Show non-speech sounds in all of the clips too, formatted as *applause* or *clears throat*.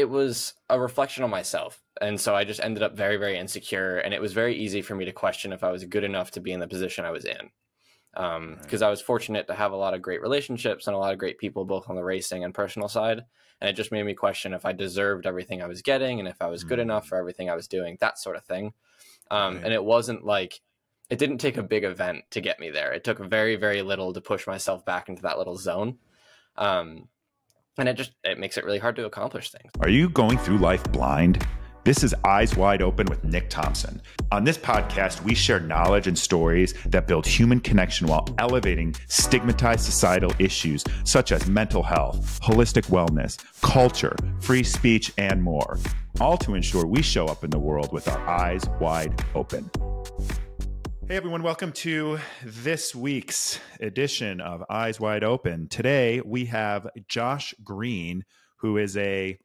it was a reflection on myself. And so I just ended up very, very insecure. And it was very easy for me to question if I was good enough to be in the position I was in. Because um, right. I was fortunate to have a lot of great relationships and a lot of great people, both on the racing and personal side. And it just made me question if I deserved everything I was getting and if I was good mm. enough for everything I was doing, that sort of thing. Um, right. And it wasn't like, it didn't take a big event to get me there. It took very, very little to push myself back into that little zone. Um, and it just it makes it really hard to accomplish things. Are you going through life blind? This is Eyes Wide Open with Nick Thompson. On this podcast, we share knowledge and stories that build human connection while elevating stigmatized societal issues such as mental health, holistic wellness, culture, free speech, and more. All to ensure we show up in the world with our eyes wide open. Hey everyone, welcome to this week's edition of Eyes Wide Open. Today we have Josh Green, who is a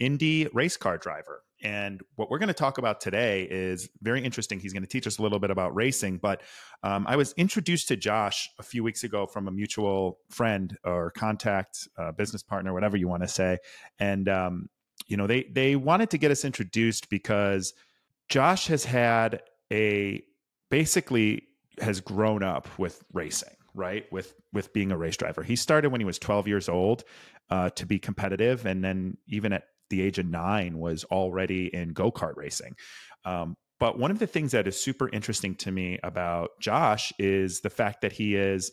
Indy race car driver. And what we're going to talk about today is very interesting. He's going to teach us a little bit about racing. But um, I was introduced to Josh a few weeks ago from a mutual friend or contact, uh, business partner, whatever you want to say. And um, you know, they they wanted to get us introduced because Josh has had a basically has grown up with racing right? With with being a race driver. He started when he was 12 years old uh, to be competitive and then even at the age of nine was already in go-kart racing. Um, but one of the things that is super interesting to me about josh is the fact that he is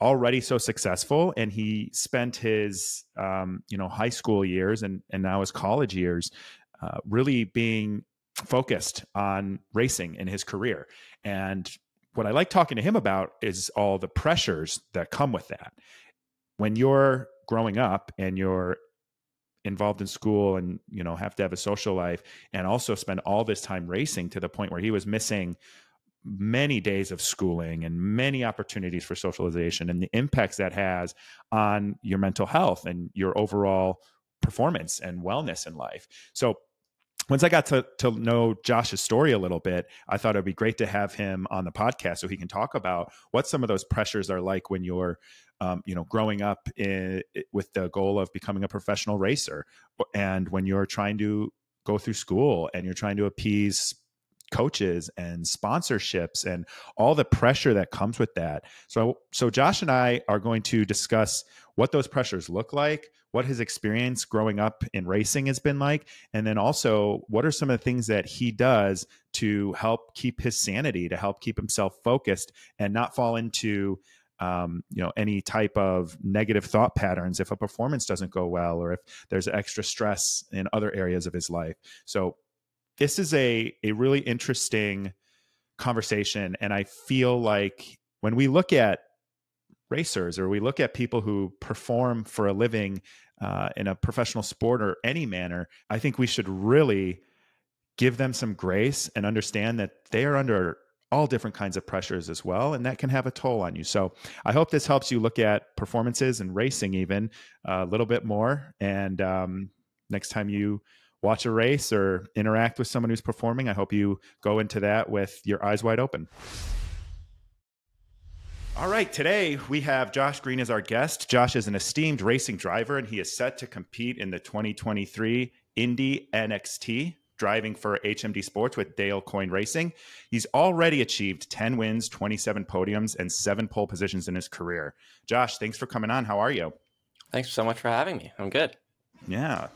already so successful and he spent his um, you know high school years and and now his college years uh, really being focused on racing in his career. And what I like talking to him about is all the pressures that come with that. When you're growing up and you're involved in school and you know have to have a social life and also spend all this time racing to the point where he was missing many days of schooling and many opportunities for socialization and the impacts that has on your mental health and your overall performance and wellness in life. So once I got to, to know Josh's story a little bit, I thought it'd be great to have him on the podcast so he can talk about what some of those pressures are like when you're, um, you know, growing up in, with the goal of becoming a professional racer, and when you're trying to go through school and you're trying to appease coaches and sponsorships and all the pressure that comes with that. So, so Josh and I are going to discuss what those pressures look like, what his experience growing up in racing has been like, and then also what are some of the things that he does to help keep his sanity, to help keep himself focused and not fall into um, you know any type of negative thought patterns if a performance doesn't go well or if there's extra stress in other areas of his life. So this is a a really interesting conversation, and I feel like when we look at racers or we look at people who perform for a living uh, in a professional sport or any manner, I think we should really give them some grace and understand that they are under all different kinds of pressures as well, and that can have a toll on you. So I hope this helps you look at performances and racing even uh, a little bit more. And um, next time you watch a race or interact with someone who's performing, I hope you go into that with your eyes wide open. All right, today we have Josh Green as our guest. Josh is an esteemed racing driver and he is set to compete in the 2023 Indy NXT driving for HMD Sports with Dale Coyne Racing. He's already achieved 10 wins, 27 podiums, and seven pole positions in his career. Josh, thanks for coming on. How are you? Thanks so much for having me. I'm good. Yeah.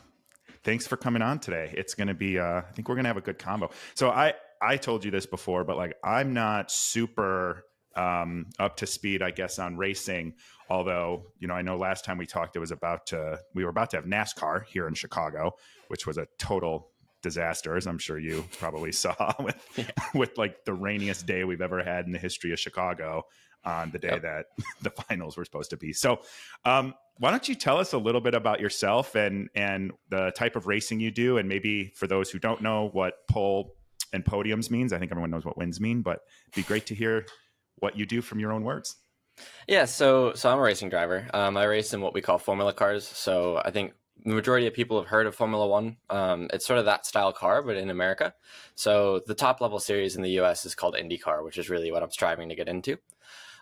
Thanks for coming on today. It's going to be, uh, I think we're going to have a good combo. So I, I told you this before, but like I'm not super um, up to speed, I guess, on racing. Although, you know, I know last time we talked, it was about to, we were about to have NASCAR here in Chicago, which was a total disaster, as I'm sure you probably *laughs* saw with yeah. with like the rainiest day we've ever had in the history of Chicago on the day yep. that *laughs* the finals were supposed to be. So, um, why don't you tell us a little bit about yourself and and the type of racing you do, and maybe for those who don't know what pole and podiums means, I think everyone knows what wins mean, but it'd be great to hear what you do from your own words. Yeah, so so I'm a racing driver. Um, I race in what we call formula cars. So I think the majority of people have heard of Formula One. Um, it's sort of that style car, but in America. So the top level series in the U.S. is called IndyCar, which is really what I'm striving to get into.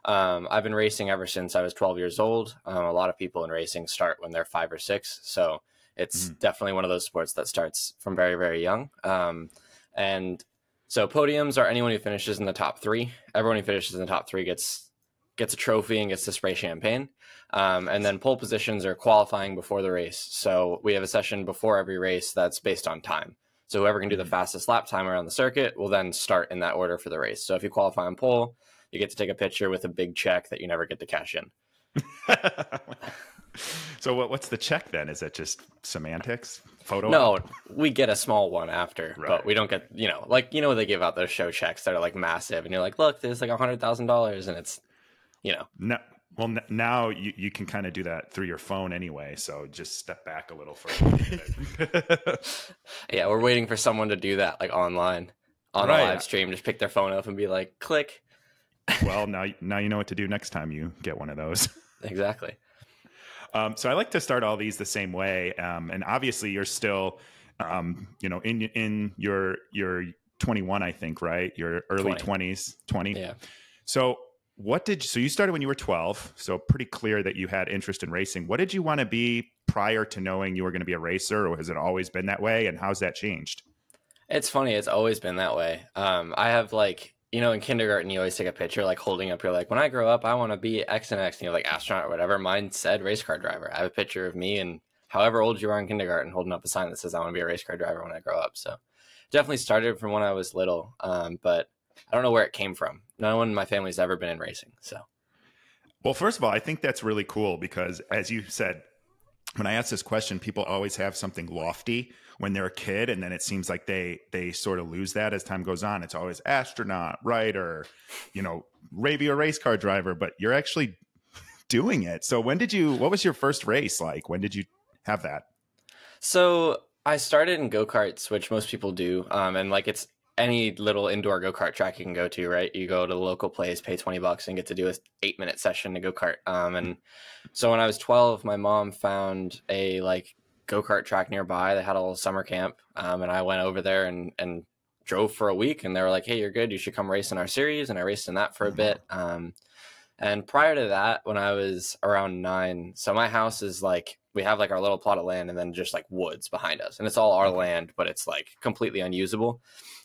Um, I've been racing ever since I was 12 years old. Um, a lot of people in racing start when they're five or six. So It's mm. definitely one of those sports that starts from very, very young. Um, and so podiums are anyone who finishes in the top three. Everyone who finishes in the top three gets gets a trophy and gets to spray champagne. Um, and then pole positions are qualifying before the race. So we have a session before every race that's based on time. So whoever can do the mm. fastest lap time around the circuit will then start in that order for the race. So if you qualify on pole, you get to take a picture with a big check that you never get to cash in. *laughs* *laughs* so what, what's the check then? Is it just semantics? Photo? No, we get a small one after, right. but we don't get you know like you know they give out those show checks that are like massive, and you're like, look, there's like a hundred thousand dollars, and it's you know. No, well, now you, you can kind of do that through your phone anyway. So just step back a little further. *laughs* yeah, we're waiting for someone to do that like online on right. a live stream. Just pick their phone up and be like, click. well, now now you know what to do next time you get one of those. *laughs* exactly. Um, so I like to start all these the same way, um, and obviously you're still, um, you know, in in your your 21, I think, right? Your early 20. 20s, 20. Yeah. So what did so you started when you were 12? So pretty clear that you had interest in racing. What did you want to be prior to knowing you were going to be a racer, or has it always been that way? And how's that changed? It's funny. It's always been that way. Um, I have like you know, in kindergarten, you always take a picture, like holding up. You're like, when I grow up, I want to be X and X. And you're like astronaut or whatever. Mine said race car driver. I have a picture of me and however old you are in kindergarten, holding up a sign that says I want to be a race car driver when I grow up. So definitely started from when I was little, um, but I don't know where it came from. No one in my family's ever been in racing. So, well, first of all, I think that's really cool because, as you said, when I ask this question, people always have something lofty when they're a kid and then it seems like they they sort of lose that as time goes on. It's always astronaut writer you know maybe a race car driver but you're actually doing it. So when did you what was your first race like? When did you have that? So i started in go-karts which most people do um, and like it's any little indoor go-kart track you can go to right you go to the local place pay 20 bucks and get to do a eight minute session to go-kart um, and so when i was 12 my mom found a like go kart track nearby. They had a little summer camp, um, and I went over there and and drove for a week. And they were like, "Hey, you're good. You should come race in our series." And I raced in that for a mm-hmm. bit. Um, and prior to that, when I was around nine, so my house is like we have like our little plot of land and then just like woods behind us, and it's all our land, but it's like completely unusable.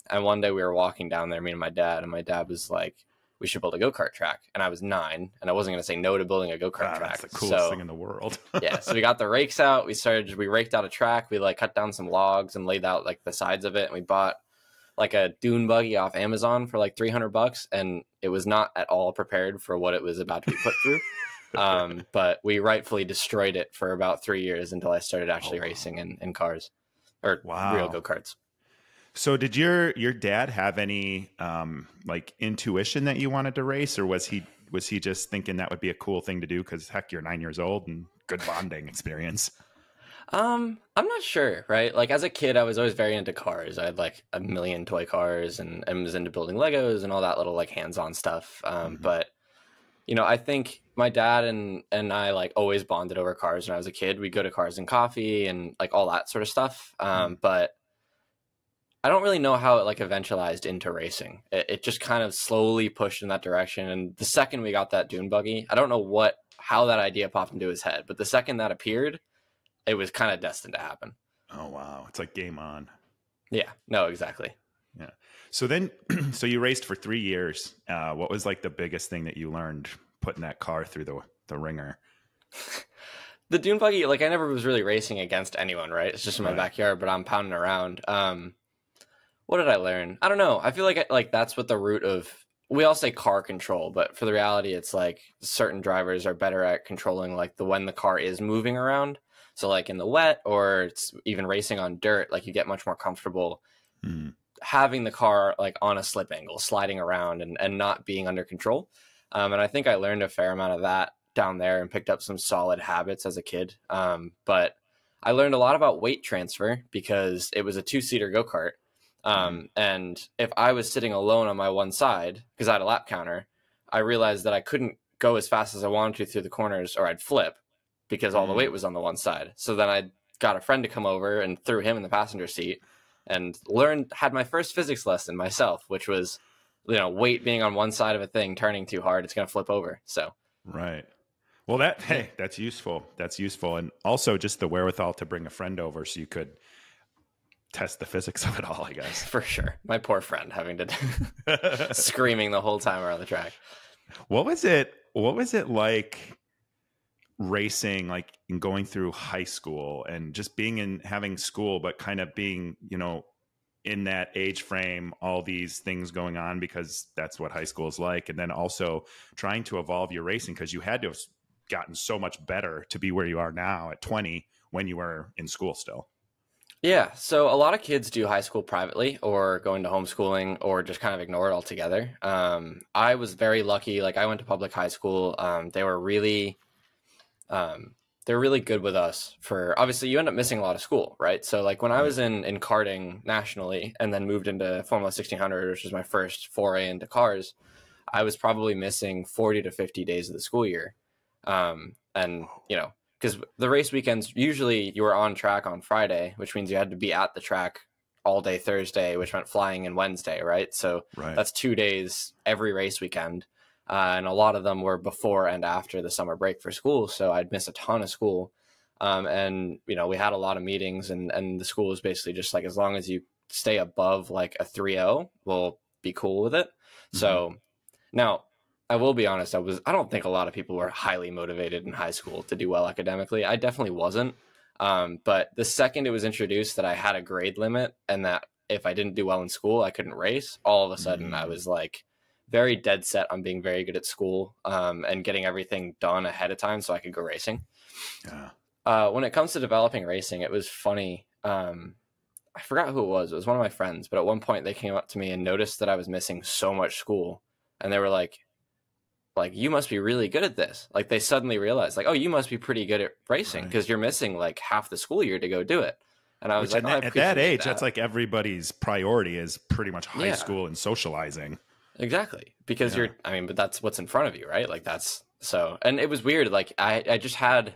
And one day we were walking down there, me and my dad, and my dad was like, we should build a go kart track. And I was nine, and I wasn't going to say no to building a go kart track. That's the coolest so, thing in the world. *laughs* yeah, so we got the rakes out. We started. We raked out a track. We like cut down some logs and laid out like the sides of it. And we bought like a dune buggy off Amazon for like three hundred bucks, and it was not at all prepared for what it was about to be put through. *laughs* um, but we rightfully destroyed it for about three years until I started actually oh, wow. racing in, in cars or wow. real go karts. So did your your dad have any um, like intuition that you wanted to race, or was he was he just thinking that would be a cool thing to do because heck, you're nine years old and good bonding experience? Um, I'm not sure, right? Like as a kid, I was always very into cars. I had like a million toy cars and, and was into building Legos and all that little like hands-on stuff. Um, mm-hmm. but you know, I think my dad and and I like always bonded over cars when I was a kid. We'd go to cars and coffee and like all that sort of stuff. Um, mm-hmm. but I don't really know how it like eventualized into racing. It, it, just kind of slowly pushed in that direction. And the second we got that dune buggy, I don't know what how that idea popped into his head, but the second that appeared, it was kind of destined to happen. Oh wow, it's like game on. Yeah. No, exactly. Yeah. So then, *clears throat* so you raced for three years. Uh, what was like the biggest thing that you learned putting that car through the the wringer? the dune buggy, like I never was really racing against anyone, right? It's just in my right. backyard, but I'm pounding around. Um, what did I learn? I don't know. I feel like like that's what the root of we all say car control, but for the reality, it's like certain drivers are better at controlling like the when the car is moving around. So like in the wet or it's even racing on dirt, like you get much more comfortable mm. having the car like on a slip angle, sliding around and, and not being under control. Um, and I think I learned a fair amount of that down there and picked up some solid habits as a kid. Um, but I learned a lot about weight transfer because it was a two seater go kart. Um, and if I was sitting alone on my one side because I had a lap counter, I realized that I couldn't go as fast as I wanted to through the corners or I'd flip because all the weight mm. was on the one side. So then I got a friend to come over and threw him in the passenger seat and learned had my first physics lesson myself, which was you know weight being on one side of a thing turning too hard, it's going to flip over. So right. Well, that hey, that's useful. That's useful, and also just the wherewithal to bring a friend over so you could test the physics of it all. I guess for sure. My poor friend having to *laughs* *laughs* screaming the whole time around the track. What was it? What was it like racing, like in going through high school and just being in having school, but kind of being, you know, in that age frame, all these things going on because that's what high school is like. And then also trying to evolve your racing because you had to have gotten so much better to be where you are now at 20 when you were in school still. Yeah. So a lot of kids do high school privately or go into homeschooling or just kind of ignore it altogether. Um, I was very lucky. Like I went to public high school. Um, they were really um, they're really good with us for obviously you end up missing a lot of school, right? So like when I was in in karting nationally and then moved into Formula 1600, which was my first foray into cars, I was probably missing 40 to 50 days of the school year. Um, and you know, because the race weekends usually you were on track on Friday, which means you had to be at the track all day Thursday, which meant flying in Wednesday, right? So right. that's two days every race weekend uh, and a lot of them were before and after the summer break for school. So I'd miss a ton of school. Um, and you know, we had a lot of meetings, and and the school was basically just like as long as you stay above like a 3-0, we'll be cool with it. Mm-hmm. So now I will be honest, I was I don't think a lot of people were highly motivated in high school to do well academically. I definitely wasn't. Um, but the second it was introduced that I had a grade limit and that if I didn't do well in school, I couldn't race, all of a sudden mm-hmm. I was like, very dead set on being very good at school um, and getting everything done ahead of time so I could go racing. Yeah. Uh, when it comes to developing racing, it was funny. Um, I forgot who it was. It was one of my friends, but at one point they came up to me and noticed that I was missing so much school, and they were like, "Like you must be really good at this." Like they suddenly realized, like, "Oh, you must be pretty good at racing because right. you're missing like half the school year to go do it." And I was Which like, at, oh, at that age, that. that's like everybody's priority is pretty much high yeah. school and socializing. Exactly. Because yeah. you're I mean, but that's what's in front of you, right? Like that's so and it was weird. Like I, I just had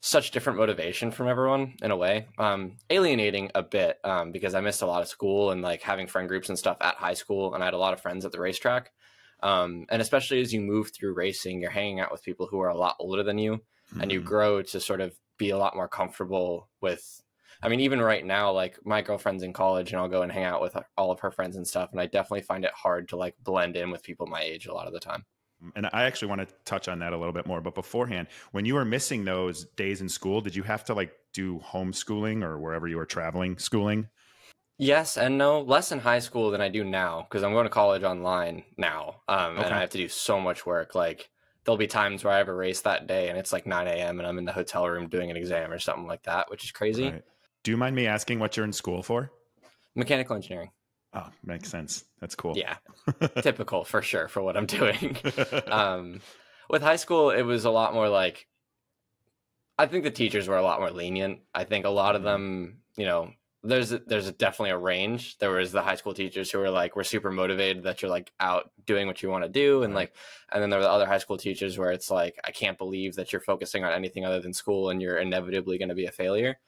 such different motivation from everyone in a way. Um, alienating a bit, um, because I missed a lot of school and like having friend groups and stuff at high school and I had a lot of friends at the racetrack. Um, and especially as you move through racing, you're hanging out with people who are a lot older than you mm-hmm. and you mm-hmm. grow to sort of be a lot more comfortable with I mean, even right now, like my girlfriend's in college and I'll go and hang out with all of her friends and stuff. And I definitely find it hard to like blend in with people my age a lot of the time. And I actually want to touch on that a little bit more. But beforehand, when you were missing those days in school, did you have to like do homeschooling or wherever you were traveling schooling? Yes and no. Less in high school than I do now because I'm going to college online now. Um, okay. And I have to do so much work. Like, there'll be times where I have a race that day and it's like 9 a.m. and I'm in the hotel room doing an exam or something like that, which is crazy. Right. Do you mind me asking what you're in school for? Mechanical engineering. Oh, makes sense. That's cool. Yeah. *laughs* Typical for sure for what I'm doing. *laughs* um, with high school, it was a lot more like, I think the teachers were a lot more lenient. I think a lot of mm-hmm. them, you know, there's there's definitely a range. There was the high school teachers who were like, we're super motivated that you're like out doing what you want to do, and like, and then there were the other high school teachers where it's like, I can't believe that you're focusing on anything other than school, and you're inevitably going to be a failure.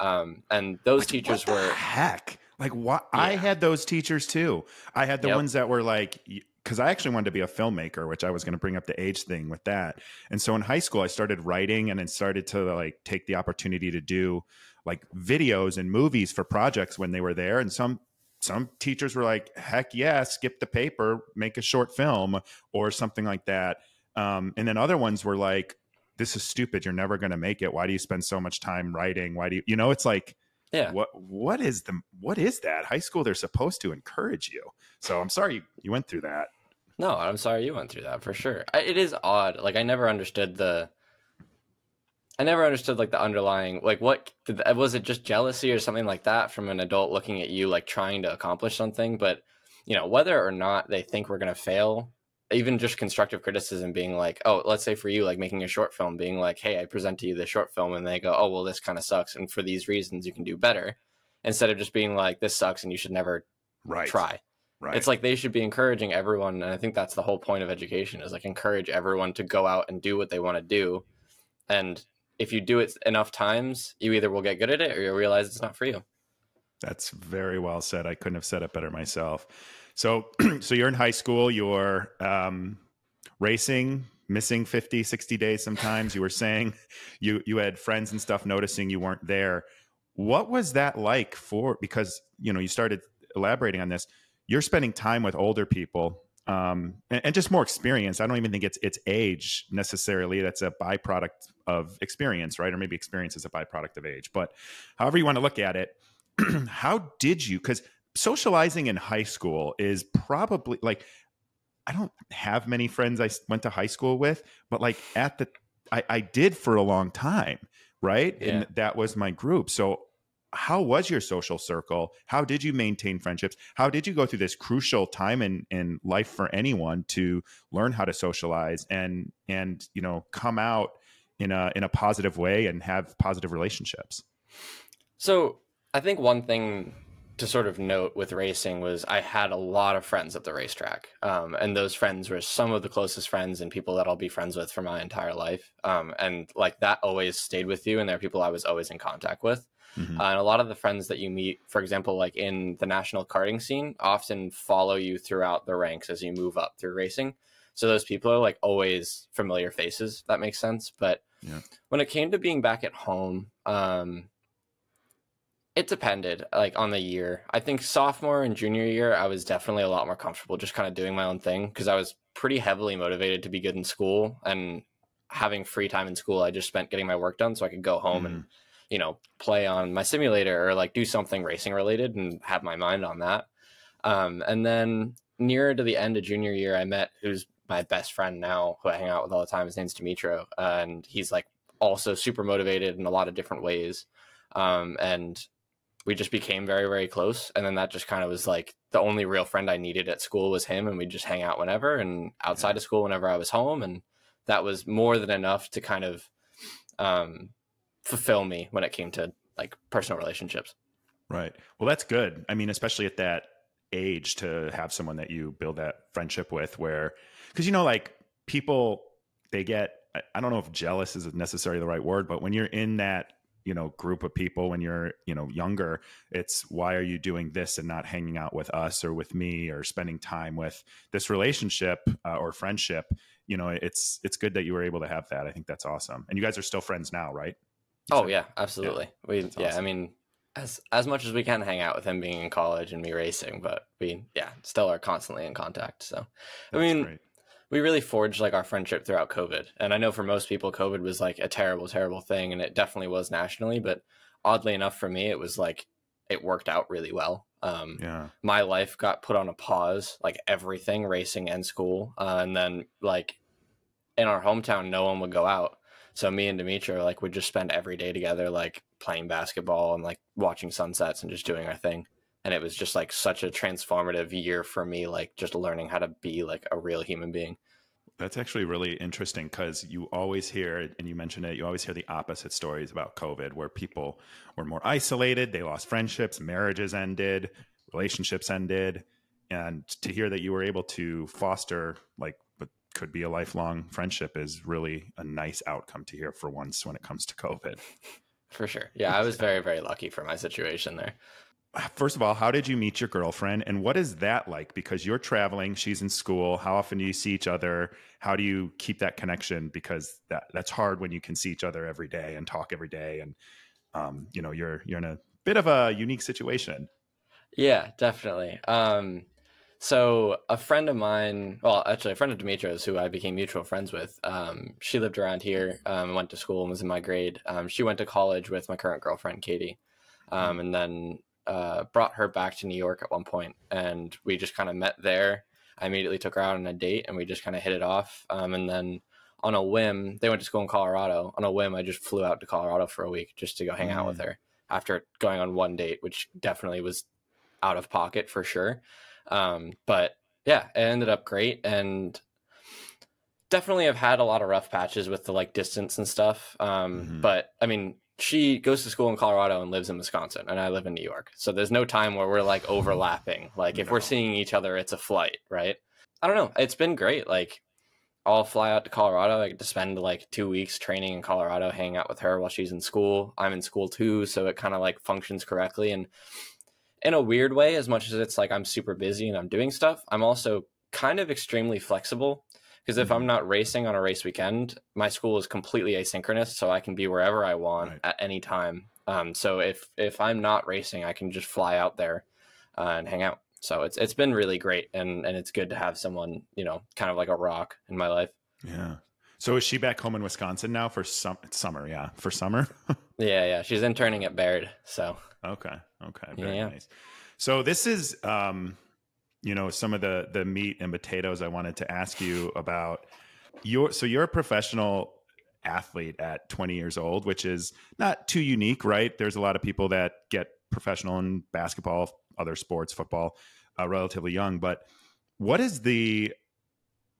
Um, and those like, teachers were heck. Like what? Yeah. I had those teachers too. I had the yep. ones that were like, because I actually wanted to be a filmmaker, which I was going to bring up the age thing with that. And so in high school, I started writing and then started to like take the opportunity to do like videos and movies for projects when they were there. And some some teachers were like, heck yeah, skip the paper, make a short film or something like that. Um, and then other ones were like, this is stupid. You're never going to make it. Why do you spend so much time writing? Why do you, you know, it's like, yeah, what, what is the, what is that high school? They're supposed to encourage you. So I'm sorry you, you went through that. No, I'm sorry you went through that for sure. It is odd. Like I never understood the, I never understood like the underlying, like what did, was it just jealousy or something like that from an adult looking at you, like trying to accomplish something, but you know, whether or not they think we're going to fail even just constructive criticism being like oh let's say for you like making a short film being like hey i present to you this short film and they go oh well this kind of sucks and for these reasons you can do better instead of just being like this sucks and you should never right. try right. It's like they should be encouraging everyone and i think that's the whole point of education is like encourage everyone to go out and do what they want to do and if you do it enough times you either will get good at it or you'll realize it's not for you that's very well said i couldn't have said it better myself so, *clears throat* so you're in high school. You're um, racing missing 50, 60 days sometimes. You were saying *laughs* you you had friends and stuff noticing you weren't there. What was that like for because you know you started elaborating on this. You're spending time with older people um, and, and, just more experience. I don't even think it's it's age necessarily. That's a byproduct of experience, right? Or maybe experience is a byproduct of age. But however you want to look at it, *clears throat* how did you? Because socializing in high school is probably like I don't have many friends I went to high school with, but like at the I, I did for a long time, right? Yeah. And that was my group. So how was your social circle? How did you maintain friendships? How did you go through this crucial time in, in life for anyone to learn how to socialize and and you know come out in a in a positive way and have positive relationships? So I think one thing to sort of note with racing was I had a lot of friends at the racetrack, um, and those friends were some of the closest friends and people that I'll be friends with for my entire life. Um, and like that always stayed with you, and they're people I was always in contact with. Mm-hmm. Uh, and a lot of the friends that you meet, for example, like in the national karting scene, often follow you throughout the ranks as you move up through racing. So those people are like always familiar faces. That makes sense. But yeah. when it came to being back at home, um, it depended like on the year. I think sophomore and junior year, I was definitely a lot more comfortable just kind of doing my own thing because I was pretty heavily motivated to be good in school and having free time in school. I just spent getting my work done so I could go home mm-hmm. and you know, play on my simulator or like do something racing related and have my mind on that. Um, and then nearer to the end of junior year, I met who's my best friend now, who I hang out with all the time. His name's Dimitro, and he's like also super motivated in a lot of different ways. Um, and we just became very, very close. And then that just kind of was like the only real friend I needed at school was him, and we just hang out whenever and outside of school whenever I was home, and that was more than enough to kind of um, fulfill me when it came to like personal relationships. Right. Well, that's good. I mean, especially at that age to have someone that you build that friendship with where because you know like people they get I don't know if jealous is necessarily the right word, but when you're in that you know group of people when you're you know younger it's why are you doing this and not hanging out with us or with me or spending time with this relationship uh, or friendship? You know it's it's good that you were able to have that. I think that's awesome. And you guys are still friends now right? Oh yeah, absolutely. Yeah, we yeah, I mean, as as much as we can hang out with him being in college and me racing, but we yeah still are constantly in contact. So, That's I mean, great. We really forged like our friendship throughout COVID, and I know for most people, COVID was like a terrible, terrible thing, and it definitely was nationally. But oddly enough, for me, it was like it worked out really well. Um, yeah, my life got put on a pause, like everything, racing and school, uh, and then like in our hometown, no one would go out so me and Dimitri like would just spend every day together, like playing basketball and like watching sunsets and just doing our thing. And it was just like such a transformative year for me, like just learning how to be like a real human being. That's actually really interesting because you always hear, and you mentioned it, you always hear the opposite stories about COVID where people were more isolated, they lost friendships, marriages ended, relationships ended. And to hear that you were able to foster like what could be a lifelong friendship is really a nice outcome to hear for once when it comes to COVID. *laughs* For sure. Yeah, I was very, very lucky for my situation there. First of all, how did you meet your girlfriend and what is that like? Because you're traveling, she's in school. How often do you see each other? How do you keep that connection? Because that that's hard when you can see each other every day and talk every day. And um, you know, you're you're in a bit of a unique situation. Yeah, definitely. Um, so a friend of mine, well, actually a friend of Dimitro's who I became mutual friends with, um, she lived around here, um, went to school and was in my grade. Um, she went to college with my current girlfriend, Katie, um, and then uh, brought her back to New York at one point, and we just kind of met there. I immediately took her out on a date, and we just kind of hit it off. Um, and then on a whim, they went to school in Colorado. On a whim, I just flew out to Colorado for a week just to go hang mm. out with hmm. her after going on one date, which definitely was out of pocket for sure. Um, but yeah, it ended up great and definitely have had a lot of rough patches with the like distance and stuff. Um, mm-hmm. but I mean, she goes to school in Colorado and lives in Wisconsin, and I live in New York. So there's no time where we're like overlapping. Like if no. we're seeing each other, it's a flight, right? I don't know. It's been great. Like I'll fly out to Colorado. I get to spend like two weeks training in Colorado, hanging out with her while she's in school. I'm in school too, so it kind of like functions correctly. And in a weird way, as much as it's like I'm super busy and I'm doing stuff, I'm also kind of extremely flexible Because if I'm not racing on a race weekend, my school is completely asynchronous, so I can be wherever I want Right. at any time. Um, so if if I'm not racing, I can just fly out there uh, and hang out. So it's it's been really great, and and it's good to have someone you know kind of like a rock in my life. Yeah. So is she back home in Wisconsin now for some summer? Yeah, for summer. *laughs* Yeah, yeah, she's interning at Baird, so okay. Okay. Very Yeah. nice. So this is, um, you know, some of the the meat and potatoes I wanted to ask you about. Your so you're a professional athlete at 20 years old, which is not too unique, right? There's a lot of people that get professional in basketball, other sports, football, uh, relatively young. But what is the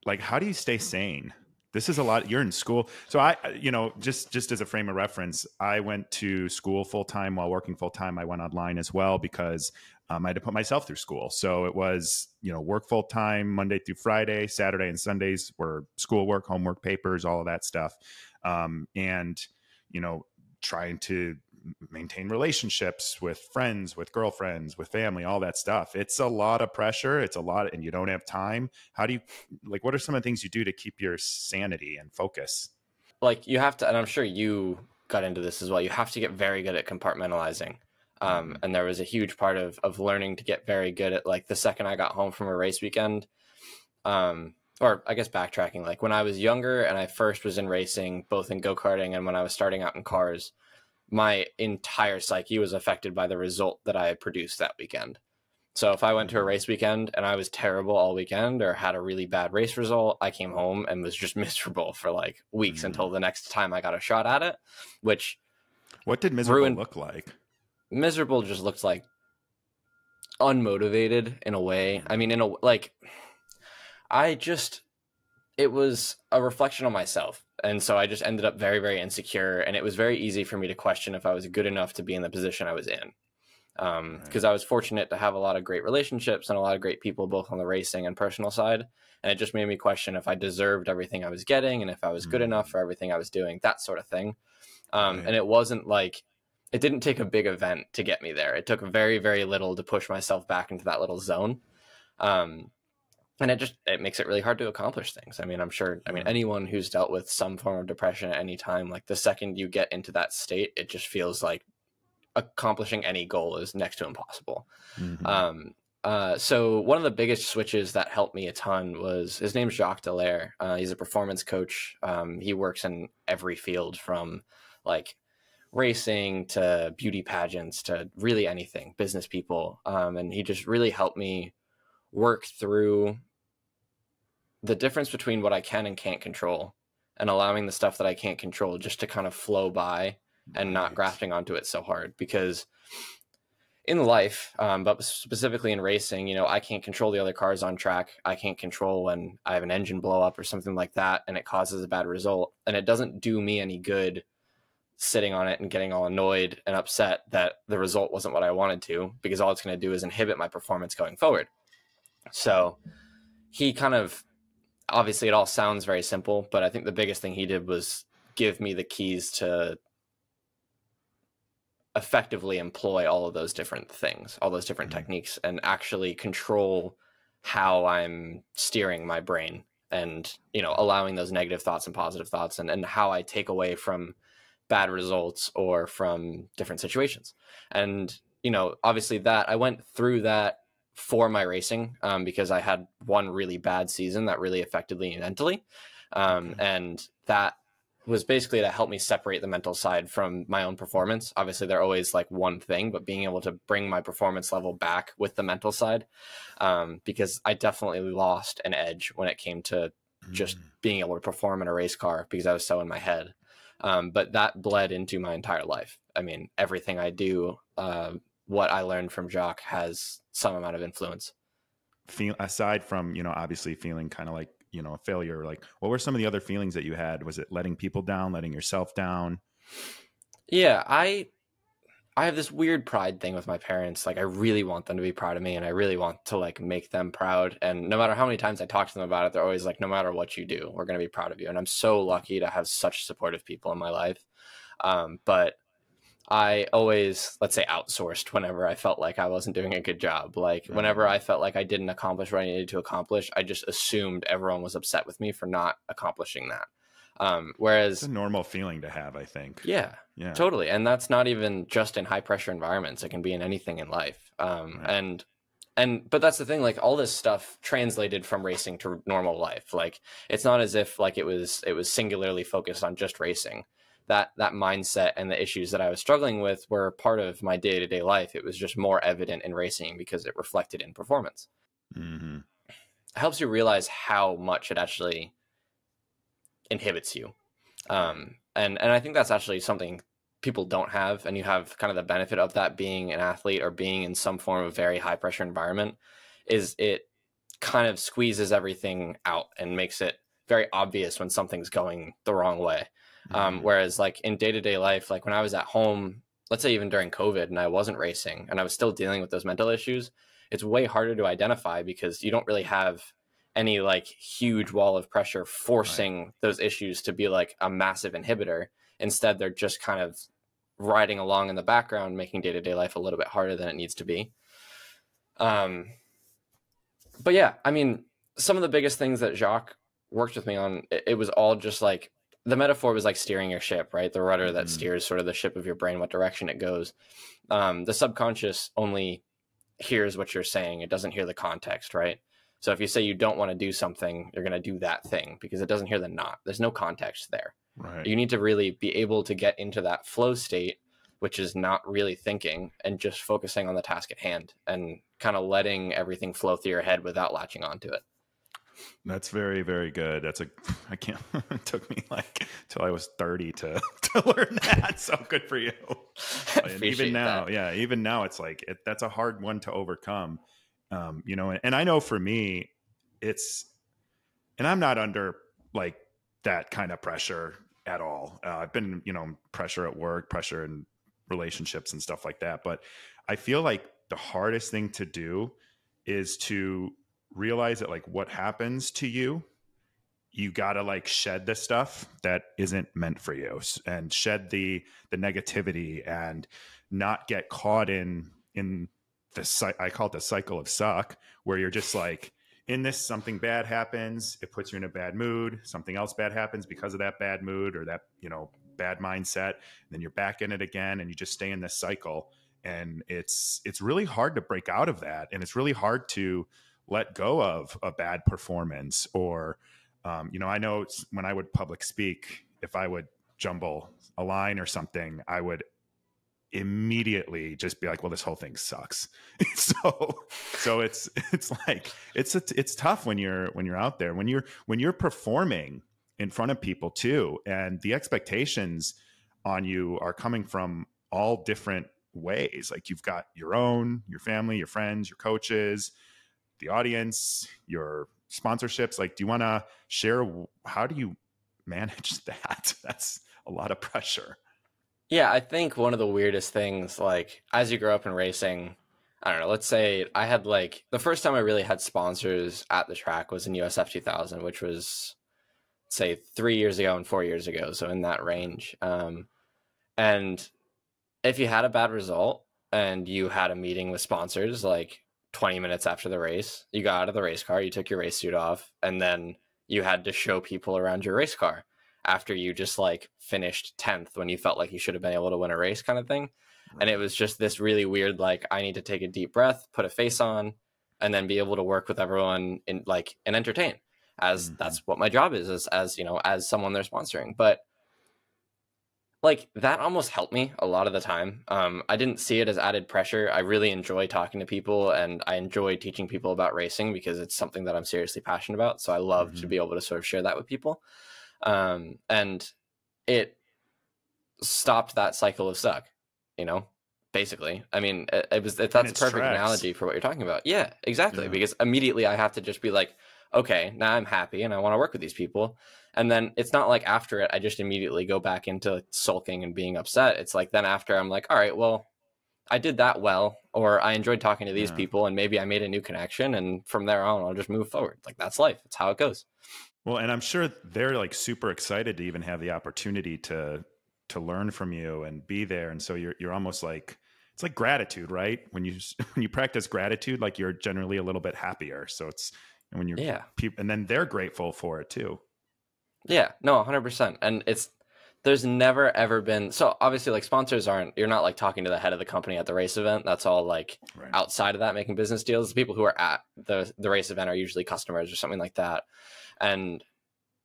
like? How do you stay sane? This is a lot. You're in school, so I, you know, just just as a frame of reference, I went to school full time while working full time. I went online as well because um, I had to put myself through school. So it was, you know, work full time Monday through Friday, Saturday and Sundays were schoolwork, homework, papers, all of that stuff, um, and you know, trying to maintain relationships with friends, with girlfriends, with family, all that stuff. It's a lot of pressure. It's a lot, and you don't have time. How do you like? What are some of the things you do to keep your sanity and focus? like you have to, and I'm sure you got into this as well. You have to get very good at compartmentalizing. Um, and there was a huge part of of learning to get very good at like the second I got home from a race weekend. Um, or I guess backtracking, like when I was younger and I first was in racing, both in go karting and when I was starting out in cars, my entire psyche was affected by the result that I had produced that weekend. So if I went to a race weekend and I was terrible all weekend or had a really bad race result, I came home and was just *laughs* miserable for like weeks Mhm. until the next time I got a shot at it, which What did miserable Ruined- look like? Miserable just looks like unmotivated in a way. I mean, in a like, I just it was a reflection on myself, and so I just ended up very, very insecure, and it was very easy for me to question if I was good enough to be in the position I was in. Um, because I was fortunate to have a lot of great relationships and a lot of great people, both on the racing and personal side, and it just made me question if I deserved everything I was getting and if I was good Mm. enough for everything I was doing, that sort of thing. Um, Right. and it wasn't like it didn't take a big event to get me there. It took very, very little to push myself back into that little zone. Um, and it just it makes it really hard to accomplish things. I mean, I'm sure. I mean, anyone who's dealt with some form of depression at any time, like the second you get into that state, it just feels like accomplishing any goal is next to impossible. Mhm. Um, uh, so one of the biggest switches that helped me a ton was his name's Jacques Dallaire. Uh, he's a performance coach. Um, he works in every field from like racing to beauty pageants to really anything, business people. Um, and he just really helped me work through the difference between what I can and can't control and allowing the stuff that I can't control just to kind of flow by and not grasping onto it so hard. Because in life um, but specifically in racing you know i can't control the other cars on track. I can't control when i have an engine blow up or something like that and it causes a bad result. And it doesn't do me any good sitting on it and getting all annoyed and upset that the result wasn't what i wanted to because all it's going to do is inhibit my performance going forward so he kind of obviously it all sounds very simple but i think the biggest thing he did was give me the keys to effectively employ all of those different things, all those different Mhm. techniques, and actually control how I'm steering my brain and, you know, allowing those negative thoughts and positive thoughts and, and how I take away from bad results or from different situations. And, you know, obviously that I went through that for my racing um, because I had one really bad season that really affected me mentally. Um, And that was basically to help me separate the mental side from my own performance. Obviously, they're always like one thing, but being able to bring my performance level back with the mental side, um, because I definitely lost an edge when it came to just Mm. being able to perform in a race car because I was so in my head. Um, but that bled into my entire life. I mean, everything I do, uh, what I learned from Jacques has some amount of influence. feel aside from you know obviously feeling kind of like you know a failure like what were some of the other feelings that you had was it letting people down letting yourself down Yeah, I I have this weird pride thing with my parents. Like I really want them to be proud of me and I really want to like make them proud. And no matter how many times I talk to them about it, they're always like, no matter what you do, we're gonna be proud of you. And I'm so lucky to have such supportive people in my life. Um, but I always, let's say, outsourced whenever I felt like I wasn't doing a good job. Like right. whenever I felt like I didn't accomplish what I needed to accomplish, I just assumed everyone was upset with me for not accomplishing that. Um, whereas it's a normal feeling to have, I think. Yeah, yeah, totally. And that's not even just in high pressure environments. It can be in anything in life. Um, right. and and but that's the thing like all this stuff translated from racing to normal life like it's not as if like it was it was singularly focused on just racing that that mindset and the issues that i was struggling with were part of my day-to-day life it was just more evident in racing because it reflected in performance mm-hmm. it helps you realize how much it actually inhibits you um, and and i think that's actually something people don't have and you have kind of the benefit of that being an athlete or being in some form of very high pressure environment is it kind of squeezes everything out and makes it very obvious when something's going the wrong way um, mm-hmm. whereas like in day-to-day life like when i was at home let's say even during covid and i wasn't racing and i was still dealing with those mental issues it's way harder to identify because you don't really have any like huge wall of pressure forcing right. those issues to be like a massive inhibitor Instead, they're just kind of riding along in the background, making day to day life a little bit harder than it needs to be. Um, but yeah, I mean, some of the biggest things that Jacques worked with me on, it, it was all just like the metaphor was like steering your ship, right? The rudder that mm-hmm. steers sort of the ship of your brain, what direction it goes. Um, the subconscious only hears what you're saying; it doesn't hear the context, right? So if you say you don't want to do something, you're going to do that thing because it doesn't hear the not. There's no context there. Right. You need to really be able to get into that flow state, which is not really thinking and just focusing on the task at hand and kind of letting everything flow through your head without latching onto it. That's very, very good. That's a, *laughs* I can't, *laughs* it took me like till I was 30 to, *laughs* to learn that. So good for you. and even now, that. yeah, even now it's like, it, that's a hard one to overcome. Um, you know, and, and I know for me, it's, and I'm not under like that kind of pressure at all. Uh, I've been, you know, pressure at work, pressure in relationships and stuff like that. But I feel like the hardest thing to do is to realize that like what happens to you you got to like shed the stuff that isn't meant for you and shed the the negativity and not get caught in in the I call it the cycle of suck where you're just like in this something bad happens it puts you in a bad mood something else bad happens because of that bad mood or that you know bad mindset and then you're back in it again and you just stay in this cycle. And it's it's really hard to break out of that and it's really hard to let go of a bad performance or um, you know i know when i would public speak if i would jumble a line or something i would immediately just be like well this whole thing sucks. *laughs* So so it's it's like it's a, it's tough when you're when you're out there when you're when you're performing in front of people too and the expectations on you are coming from all different ways. Like you've got your own your family your friends your coaches the audience your sponsorships. Like do you want to share how do you manage *laughs* that? That's a lot of pressure yeah, I think one of the weirdest things, like as you grow up in racing, I don't know, let's say I had like the first time I really had sponsors at the track was in USF 2000, which was say three years ago and four years ago. So in that range. Um, and if you had a bad result and you had a meeting with sponsors like 20 minutes after the race, you got out of the race car, you took your race suit off, and then you had to show people around your race car after you just like finished 10th when you felt like you should have been able to win a race kind of thing. And it was just this really weird, like, I need to take a deep breath, put a face on, and then be able to work with everyone in like and entertain as mm-hmm. that's what my job is as, as you know as someone they're sponsoring but like that almost helped me a lot of the time um, i didn't see it as added pressure i really enjoy talking to people and i enjoy teaching people about racing because it's something that i'm seriously passionate about so i love mm-hmm. to be able to sort of share that with people um, and it stopped that cycle of suck. You know, basically. I mean, it, it was it, that's a perfect stress. analogy for what you're talking about. Yeah, exactly. Yeah. Because immediately I have to just be like, okay, now I'm happy and I want to work with these people. And then it's not like after it, I just immediately go back into sulking and being upset. It's like then after I'm like, all right, well, I did that well, or I enjoyed talking to these yeah. people, and maybe I made a new connection, and from there on, I'll just move forward. Like that's life. That's how it goes. Well, and I'm sure they're like super excited to even have the opportunity to to learn from you and be there. And so you're you're almost like it's like gratitude right? When you *laughs* when you practice gratitude like you're generally a little bit happier. So it's and when you're yeah. people and then they're grateful for it too. Yeah. No 100% and it's there's never ever been so obviously like sponsors aren't you're not like talking to the head of the company at the race event. That's all like right. outside of that making business deals. The people who are at the the race event are usually customers or something like that and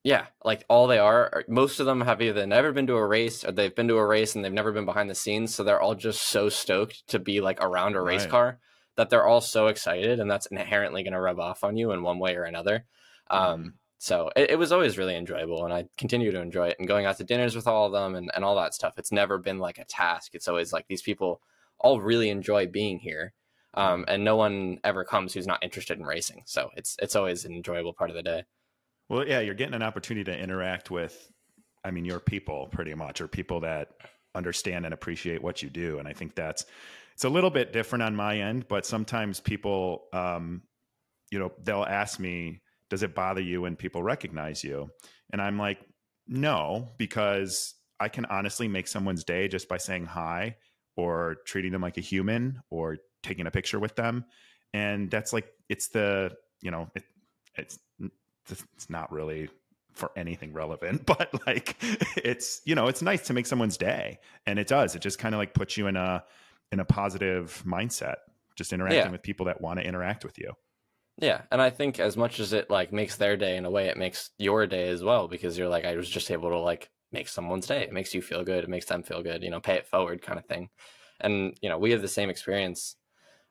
yeah like all they are most of them have either never been to a race or they've been to a race and they've never been behind the scenes so they're all just so stoked to be like around a race right. car that they're all so excited and that's inherently going to rub off on you in one way or another um, mm-hmm. um, so it, it, was always really enjoyable and I continue to enjoy it and going out to dinners with all of them and, and all that stuff. It's never been like a task. It's always like these people all really enjoy being here. Um, and no one ever comes who's not interested in racing. So it's, it's always an enjoyable part of the day. Well, yeah, you're getting an opportunity to interact with, I mean, your people pretty much, or people that understand and appreciate what you do. And I think that's, it's a little bit different on my end, but sometimes people, um, you know, they'll ask me, does it bother you when people recognize you? And I'm like, no, because I can honestly make someone's day just by saying hi or treating them like a human or taking a picture with them. And that's like, it's the, you know, it, it's, it's not really for anything relevant, *laughs* but like it's, you know, it's nice to make someone's day. And it does. It just kind of like puts you in a, in a positive mindset, just interacting yeah. with people that want to interact with you. Yeah, and I think as much as it like makes their day in a way, it makes your day as well because you're like I was just able to like make someone's day. It makes you feel good. It makes them feel good. You know, pay it forward kind of thing. And you know, we have the same experience.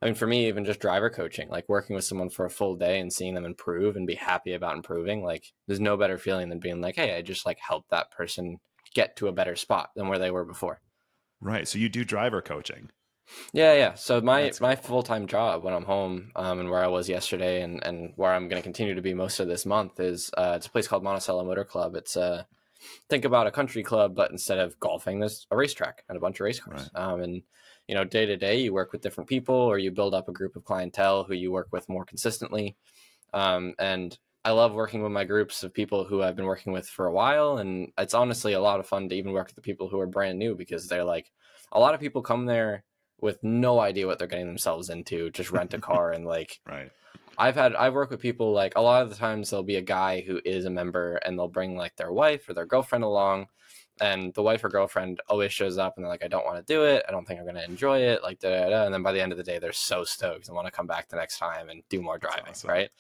I mean, for me, even just driver coaching, like working with someone for a full day and seeing them improve and be happy about improving, like there's no better feeling than being like, hey, I just like helped that person get to a better spot than where they were before. Right. So you do driver coaching. Yeah, yeah. So my That's my full time job when I'm home, um, and where I was yesterday, and and where I'm going to continue to be most of this month is uh, it's a place called Monticello Motor Club. It's a uh, think about a country club, but instead of golfing, there's a racetrack and a bunch of race cars. Right. Um, and you know, day to day, you work with different people, or you build up a group of clientele who you work with more consistently. Um, and I love working with my groups of people who I've been working with for a while, and it's honestly a lot of fun to even work with the people who are brand new because they're like a lot of people come there with no idea what they're getting themselves into, just rent a car and *laughs* like right. I've had I've worked with people like a lot of the times there'll be a guy who is a member and they'll bring like their wife or their girlfriend along and the wife or girlfriend always shows up and they're like I don't want to do it I don't think I'm going to enjoy it like da, da, da. and then by the end of the day they're so stoked and want to come back the next time and do more driving awesome. right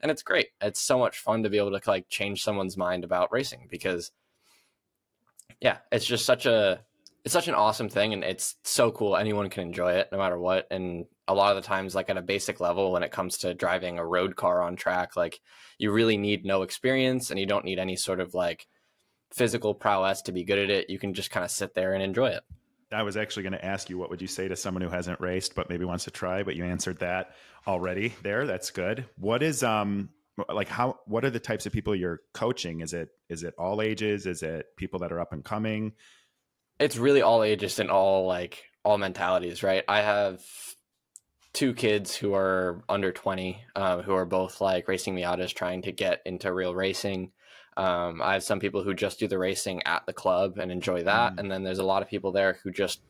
and it's great it's so much fun to be able to like change someone's mind about racing because yeah it's just such a it's such an awesome thing and it's so cool anyone can enjoy it no matter what and a lot of the times like at a basic level when it comes to driving a road car on track like you really need no experience and you don't need any sort of like physical prowess to be good at it you can just kind of sit there and enjoy it. I was actually going to ask you what would you say to someone who hasn't raced but maybe wants to try but you answered that already there? That's good. What is um like how what are the types of people you're coaching? Is it is it all ages? Is it people that are up and coming? It's really all ages and all like all mentalities, right? I have two kids who are under 20 um, who are both like racing Miatas trying to get into real racing. Um, I have some people who just do the racing at the club and enjoy that. Mm. And then there's a lot of people there who just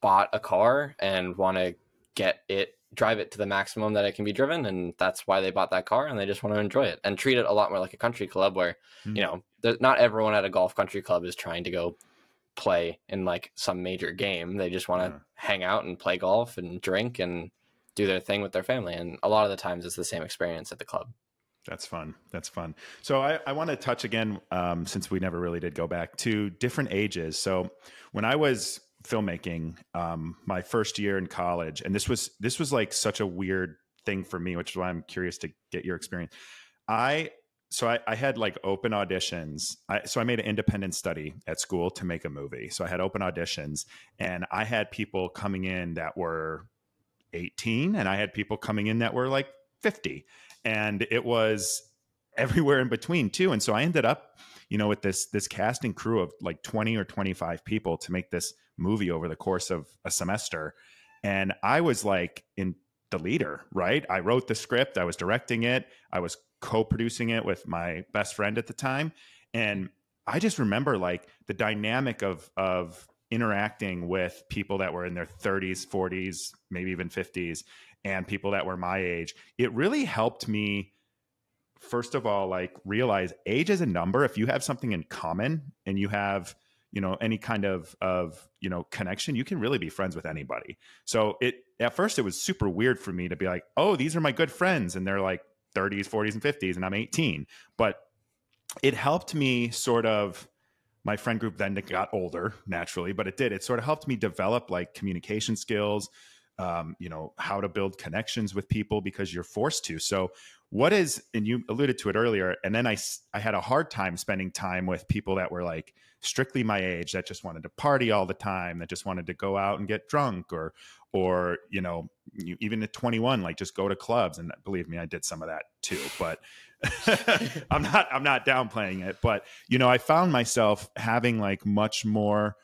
bought a car and want to get it, drive it to the maximum that it can be driven. And that's why they bought that car and they just want to enjoy it and treat it a lot more like a country club where, mm. you know, not everyone at a golf country club is trying to go play in like some major game. They just want to yeah. hang out and play golf and drink and do their thing with their family. And a lot of the times it's the same experience at the club. That's fun. That's fun. So I, I want to touch again, um, since we never really did go back to different ages. So when I was filmmaking, um, my first year in college, and this was this was like such a weird thing for me, which is why I'm curious to get your experience. I so I, I, had like open auditions. I, so I made an independent study at school to make a movie. So I had open auditions, and I had people coming in that were 18, and I had people coming in that were like 50, and it was everywhere in between too. And so I ended up, you know, with this this casting crew of like 20 or 25 people to make this movie over the course of a semester, and I was like in the leader, right? I wrote the script, I was directing it, I was co-producing it with my best friend at the time and I just remember like the dynamic of of interacting with people that were in their 30s, 40s, maybe even 50s, and people that were my age. It really helped me first of all like realize age is a number. If you have something in common and you have you know any kind of of you know connection you can really be friends with anybody. So it at first it was super weird for me to be like oh these are my good friends and they're like 30s 40s and 50s and i'm 18 but it helped me sort of my friend group then got older naturally but it did. It sort of helped me develop like communication skills um, you know how to build connections with people because you're forced to. So what is and you alluded to it earlier and then i i had a hard time spending time with people that were like strictly my age that just wanted to party all the time that just wanted to go out and get drunk or or you know you, even at 21 like just go to clubs. And believe me i did some of that too but *laughs* i'm not i'm not downplaying it. But you know i found myself having like much more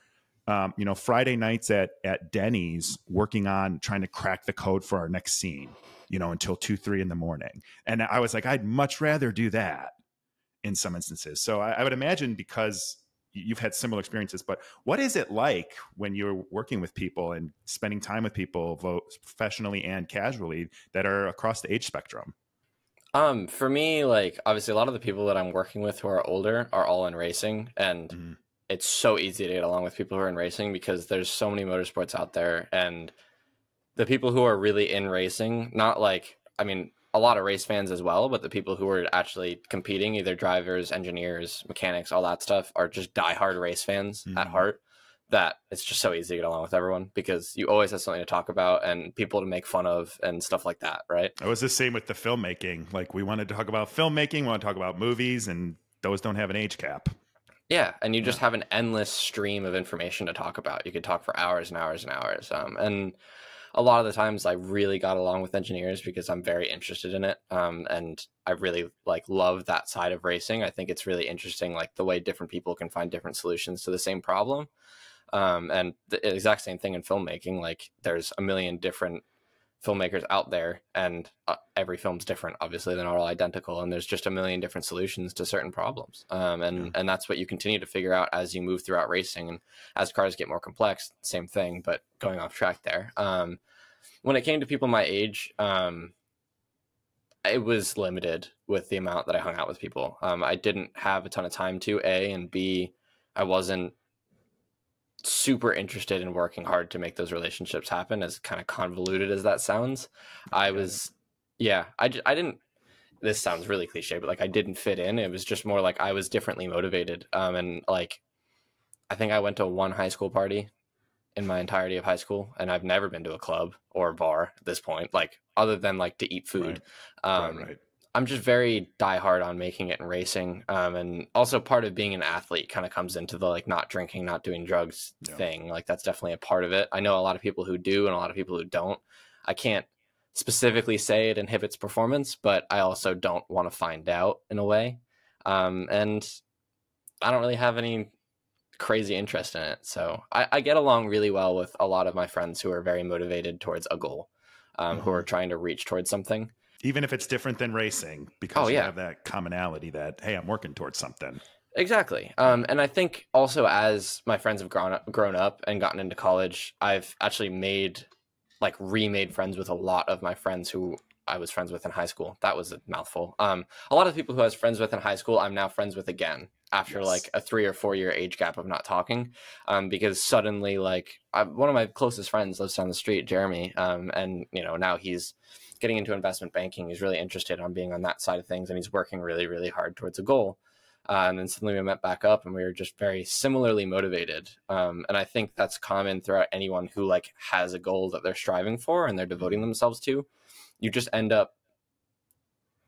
um, you know friday nights at at denny's working on trying to crack the code for our next scene you know, until two, three in the morning. And I was like, I'd much rather do that in some instances. So I, I would imagine because you've had similar experiences, but what is it like when you're working with people and spending time with people, both professionally and casually, that are across the age spectrum? Um, for me, like obviously, a lot of the people that I'm working with who are older are all in racing, and mm-hmm. It's so easy to get along with people who are in racing because there's so many motorsports out there, and the people who are really in racing, not like I mean a lot of race fans as well, but the people who are actually competing, either drivers, engineers, mechanics, all that stuff, are just diehard race fans mm-hmm. at heart. That it's just so easy to get along with everyone because you always have something to talk about and people to make fun of and stuff like that, right? It was the same with the filmmaking. Like we wanted to talk about filmmaking, we want to talk about movies, and those don't have an age cap. Yeah, and you just have an endless stream of information to talk about. You could talk for hours and hours and hours. Um, and a lot of the times I really got along with engineers because I'm very interested in it. Um, and I really like love that side of racing. I think it's really interesting, like the way different people can find different solutions to the same problem. Um, and the exact same thing in filmmaking. Like there's a million different filmmakers out there and uh, every film's different obviously they're not all identical and there's just a million different solutions to certain problems. Um, and yeah. and that's what you continue to figure out as you move throughout racing and as cars get more complex same thing but going off track there. Um, when it came to people my age um, it was limited with the amount that i hung out with people. Um, i didn't have a ton of time to a and b i wasn't super interested in working hard to make those relationships happen as kind of convoluted as that sounds i was yeah i, I didn't this sounds really cliche but like i didn't fit in it was just more like i was differently motivated um and like i think i went to one high school party in my entirety of high school and i've never been to a club or a bar at this point like other than like to eat food right. um right, right. I'm just very diehard on making it in racing. Um, and also part of being an athlete kind of comes into the like not drinking, not doing drugs yeah. thing. Like that's definitely a part of it. I know a lot of people who do and a lot of people who don't. I can't specifically say it inhibits performance, but I also don't want to find out in a way. Um, and I don't really have any crazy interest in it. So I, I, get along really well with a lot of my friends who are very motivated towards a goal, um, mm-hmm. who are trying to reach towards something even if it's different than racing because oh, you yeah. have that commonality that hey i'm working towards something. Exactly. Um, and i think also as my friends have grown up, grown up and gotten into college i've actually made like remade friends with a lot of my friends who i was friends with in high school. That was a mouthful. Um, a lot of people who i was friends with in high school i'm now friends with again after yes. like a three or four year age gap of not talking. Um, because suddenly like I, one of my closest friends lives down the street jeremy um, and you know now he's getting into investment banking. He's really interested on being on that side of things, and he's working really, really hard towards a goal. Uh, and then suddenly we met back up, and we were just very similarly motivated. Um, and I think that's common throughout anyone who like has a goal that they're striving for and they're devoting themselves to. You just end up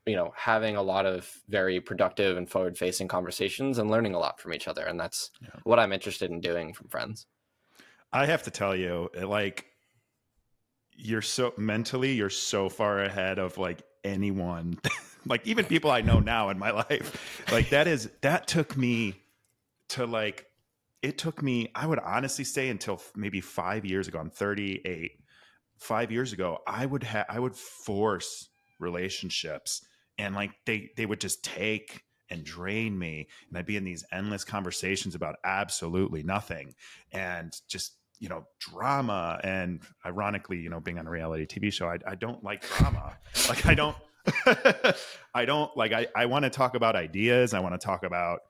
you know having a lot of very productive and forward facing conversations and learning a lot from each other and that's yeah. what i'm interested in doing from friends i have to tell you like you're so mentally you're so far ahead of like anyone. *laughs* Like even people i know now in my *laughs* life. Like that is that took me to like it took me i would honestly say until maybe five years ago i'm 38 five years ago i would have i would force relationships and like they they would just take and drain me. And i'd be in these endless conversations about absolutely nothing. And just you know drama and ironically you know being on a reality tv show i, I don't like drama. *laughs* Like i don't *laughs* i don't like i, I want to talk about ideas. I want to talk about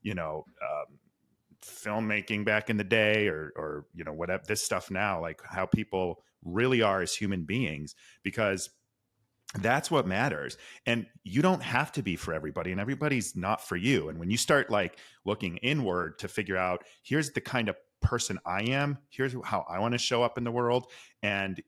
you know um, filmmaking back in the day or or you know whatever this stuff now like how people really are as human beings because that's what matters. And you don't have to be for everybody and everybody's not for you. And when you start like looking inward to figure out here's the kind of person i am here's how i want to show up in the world and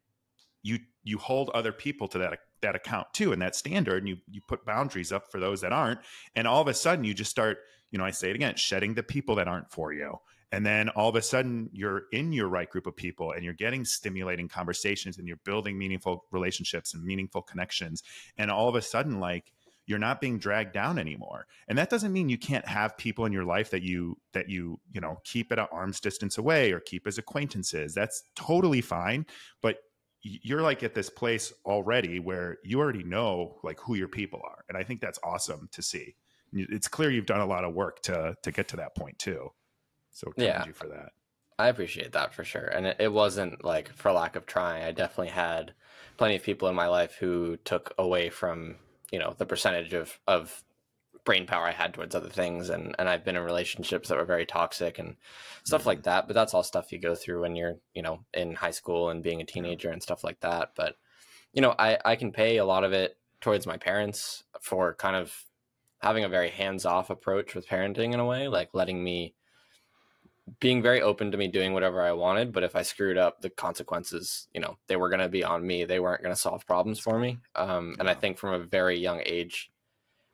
you you hold other people to that that account too and that standard and you you put boundaries up for those that aren't and all of a sudden you just start you know i say it again shedding the people that aren't for you. And then all of a sudden you're in your right group of people and you're getting stimulating conversations and you're building meaningful relationships and meaningful connections and all of a sudden like you're not being dragged down anymore and that doesn't mean you can't have people in your life that you that you you know keep at an arm's distance away or keep as acquaintances that's totally fine but you're like at this place already where you already know like who your people are and i think that's awesome to see it's clear you've done a lot of work to to get to that point too so yeah, you for that. I appreciate that for sure. And it, it wasn't like for lack of trying. I definitely had plenty of people in my life who took away from, you know, the percentage of, of brain power I had towards other things. And, and I've been in relationships that were very toxic and stuff mm-hmm. like that. But that's all stuff you go through when you're, you know, in high school and being a teenager and stuff like that. But, you know, I, I can pay a lot of it towards my parents for kind of having a very hands off approach with parenting in a way, like letting me being very open to me doing whatever I wanted, but if I screwed up, the consequences, you know, they were going to be on me. They weren't going to solve problems for me. Um, and I think from a very young age,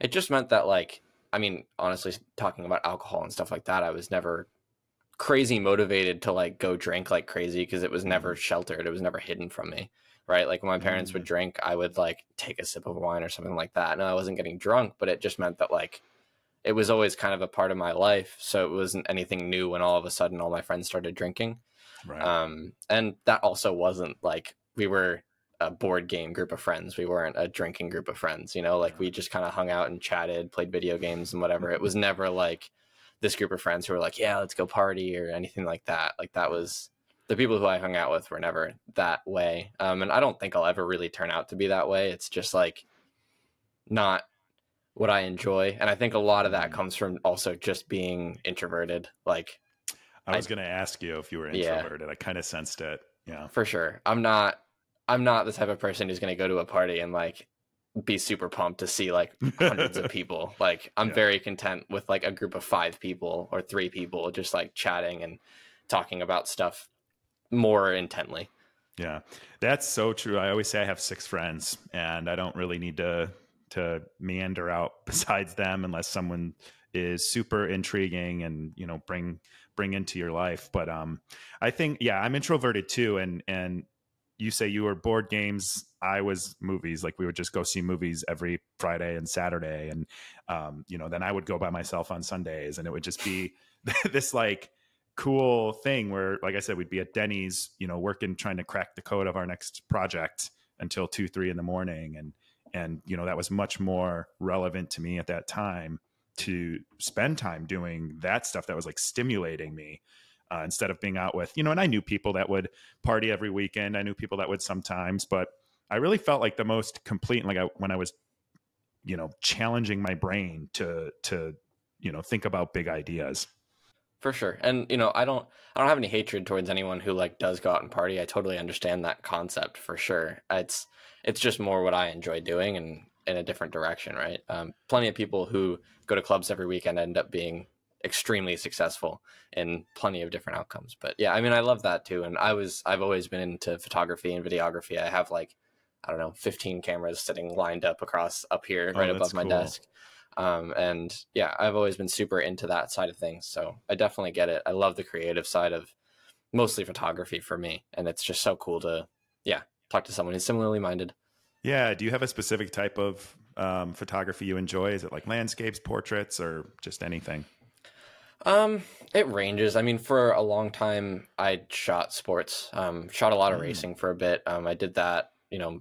it just meant that, like, I mean, honestly, talking about alcohol and stuff like that, I was never crazy motivated to like go drink like crazy because it was never mm-hmm. sheltered. It was never hidden from me. Right. Like when my parents would mm. drink, I would like take a sip of wine or something like that. And I wasn't getting drunk, but it just meant that like it was always kind of a part of my life. So it wasn't anything new when all of a sudden all my friends started drinking. Right. Um, and that also wasn't like we were a board game group of friends. We weren't a drinking group of friends, you know, like we just kind of hung out and chatted, played video games and whatever. It was *laughs* never like this group of friends who were like, yeah, let's go party or anything like that. Like that was the people who I hung out with were never that way. Um, and I don't think I'll ever really turn out to be that way. It's just like not what I enjoy. And I think a lot of that mm. comes from also just being introverted. Like I was going to ask you if you were introverted. Yeah, I kind of sensed it. Yeah. For sure. I'm not I'm not the type of person who's going to go to a party and like be super pumped to see like hundreds of *laughs* people. Like I'm yeah. very content with like a group of 5 people or 3 people just like chatting and talking about stuff more intently. Yeah. That's so true. I always say I have 6 friends and I don't really need to to meander out *laughs* besides them unless someone is super intriguing and you know bring bring into your life. But um i think yeah i'm introverted too. And and you say you were board games. I was movies. Like we would just go see movies every friday and saturday. And um you know then i would go by myself on sundays. And it would just be *laughs* this like cool thing where like i said we'd be at denny's you know working trying to crack the code of our next project until two three in the morning. And and you know that was much more relevant to me at that time to spend time doing that stuff that was like stimulating me uh, instead of being out with you know and i knew people that would party every weekend. I knew people that would sometimes but i really felt like the most complete like I, when i was you know challenging my brain to to you know think about big ideas for sure and you know i don't i don't have any hatred towards anyone who like does go out and party i totally understand that concept for sure it's it's just more what I enjoy doing and in a different direction, right? Um, plenty of people who go to clubs every weekend end up being extremely successful in plenty of different outcomes. But yeah, I mean, I love that too. And I was, I've always been into photography and videography. I have like, I don't know, 15 cameras sitting lined up across up here, oh, right above my desk. Um, and yeah, I've always been super into that side of things. So I definitely get it. I love the creative side of mostly photography for me. And it's just so cool to, yeah, talk to someone who's similarly minded. Yeah. Do you have a specific type of um, photography you enjoy? Is it like landscapes, portraits, or just anything? Um, it ranges. I mean, for a long time, I shot sports. Um, shot a lot of mm. racing for a bit. Um, I did that, you know,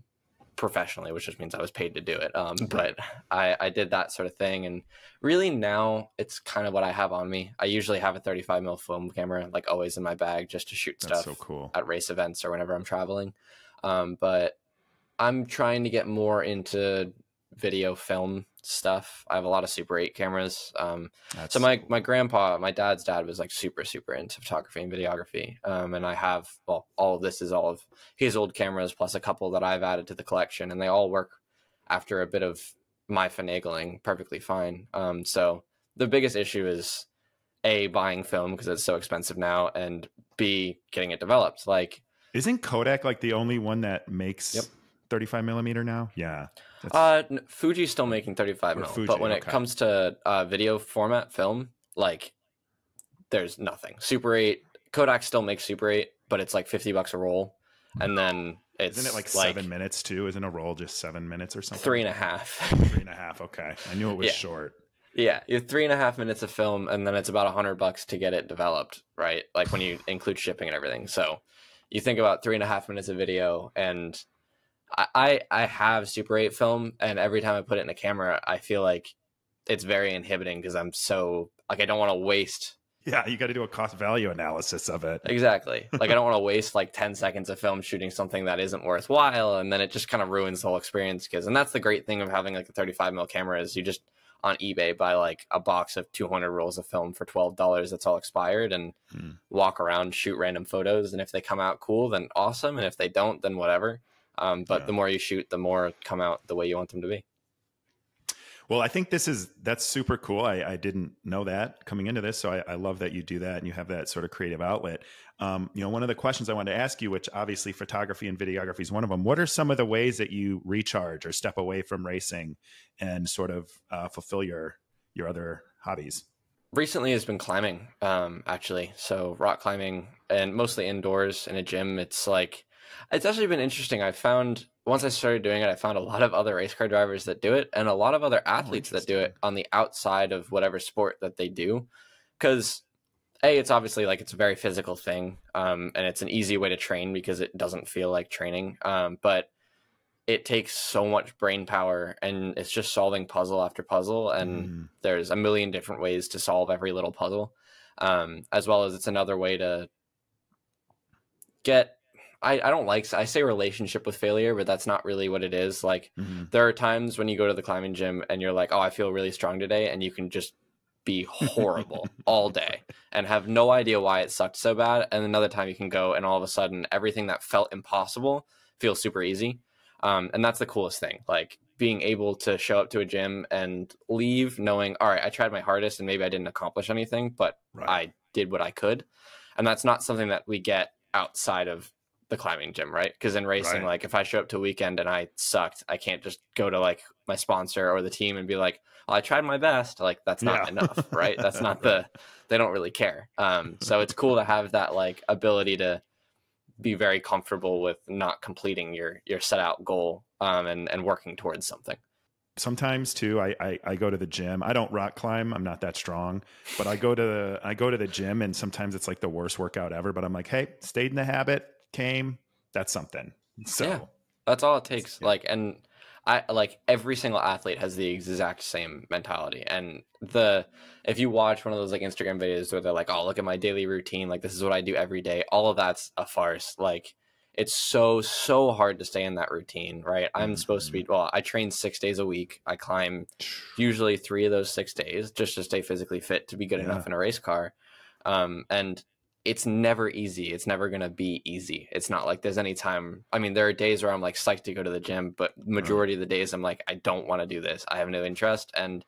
professionally, which just means I was paid to do it. Um, but I, I did that sort of thing, and really now it's kind of what I have on me. I usually have a 35 mil film camera, like always in my bag, just to shoot That's stuff so cool. at race events or whenever I'm traveling. Um, but I'm trying to get more into video film stuff. I have a lot of Super 8 cameras. Um, so my my grandpa, my dad's dad was like super super into photography and videography. Um, and I have well, all of this is all of his old cameras plus a couple that I've added to the collection, and they all work after a bit of my finagling perfectly fine. Um, so the biggest issue is a buying film because it's so expensive now, and b getting it developed. Like Isn't Kodak like the only one that makes Yep. 35 millimeter now? Yeah. Uh, Fuji's still making 35 Or mil, Fuji, but when it comes to uh, video format film, like there's nothing. Super 8, Kodak still makes Super 8, but it's like 50 bucks a roll, and then it's Isn't it like, seven minutes too? Isn't a roll just seven minutes or something? three and a half. Three and a half. Okay. I knew it was Yeah. short. yeah, you have three and a half minutes of film, and then it's about a hundred bucks to get it developed, right? Like when you include shipping and everything. So you think about three and a half minutes of video, and I I, have Super 8 film, and every time I put it in a camera, I feel like it's very inhibiting because I'm so like I don't want to waste Yeah. You got to do a cost value analysis of it. exactly *laughs* like I don't want to waste like ten seconds of film shooting something that isn't worthwhile, and then it just kind of ruins the whole experience. Because and that's the great thing of having like a 35 mil camera is you just on eBay buy like a box of 200 rolls of film for twelve dollars that's all expired and Hmm. walk around shoot random photos, and if they come out cool, then awesome, and if they don't, then whatever. Um, but Yeah. the more you shoot, the more come out the way you want them to be. Well, I think this is that's super cool. I, I didn't know that coming into this, so I, I love that you do that and you have that sort of creative outlet. Um, you know, one of the questions I wanted to ask you, which obviously photography and videography is one of them. What are some of the ways that you recharge or step away from racing and sort of uh, fulfill your your other hobbies? recently has been climbing um actually so rock climbing and mostly indoors in a gym it's like it's actually been interesting. I found once i started doing it i found a lot of other race car drivers that do it and a lot of other athletes that do it on the outside of whatever sport that they do. Because a it's obviously like it's a very physical thing um and it's an easy way to train because it doesn't feel like training um but it takes so much brain power and it's just solving puzzle after puzzle and Mm, there's a million different ways to solve every little puzzle um, as well as it's another way to get I, I don't like i say relationship with failure but that's not really what it is like mhm. there are times when you go to the climbing gym and you're like oh i feel really strong today and you can just be horrible *laughs* all day and have no idea why it sucked so bad and another time you can go and all of a sudden everything that felt impossible feels super easy um, and that's the coolest thing like being able to show up to a gym and leave knowing all right i tried my hardest and maybe i didn't accomplish anything but Right. i did what i could and that's not something that we get outside of the climbing gym right? Because in racing Right. like if i show up to a weekend and i sucked i can't just go to like my sponsor or the team and be like i tried my best. Like that's not Yeah. enough right? That's not *laughs* the they don't really care. Um *laughs* so it's cool to have that like ability to be very comfortable with not completing your your set out goal um and and working towards something. Sometimes too I, I i go to the gym. I don't rock climb. I'm not that strong. But i go to the i go to the gym and sometimes it's like the worst workout ever. But i'm like hey stayed in the habit came that's something so Yeah. That's all it takes. Yeah. Like, and I like every single athlete has the exact same mentality. And the if you watch one of those like Instagram videos where they're like, "Oh, look at my daily routine. Like, this is what I do every day." All of that's a farce. Like, it's so so hard to stay in that routine, right? I'm supposed to be well. I train six days a week. I climb *sighs* usually three of those six days just to stay physically fit to be good Yeah. enough in a race car. Um, and it's never easy. It's never going to be easy. It's not like there's any time. I mean, there are days where I'm like psyched to go to the gym, but uh-huh. majority of the days I'm like, I don't want to do this. I have no interest. And,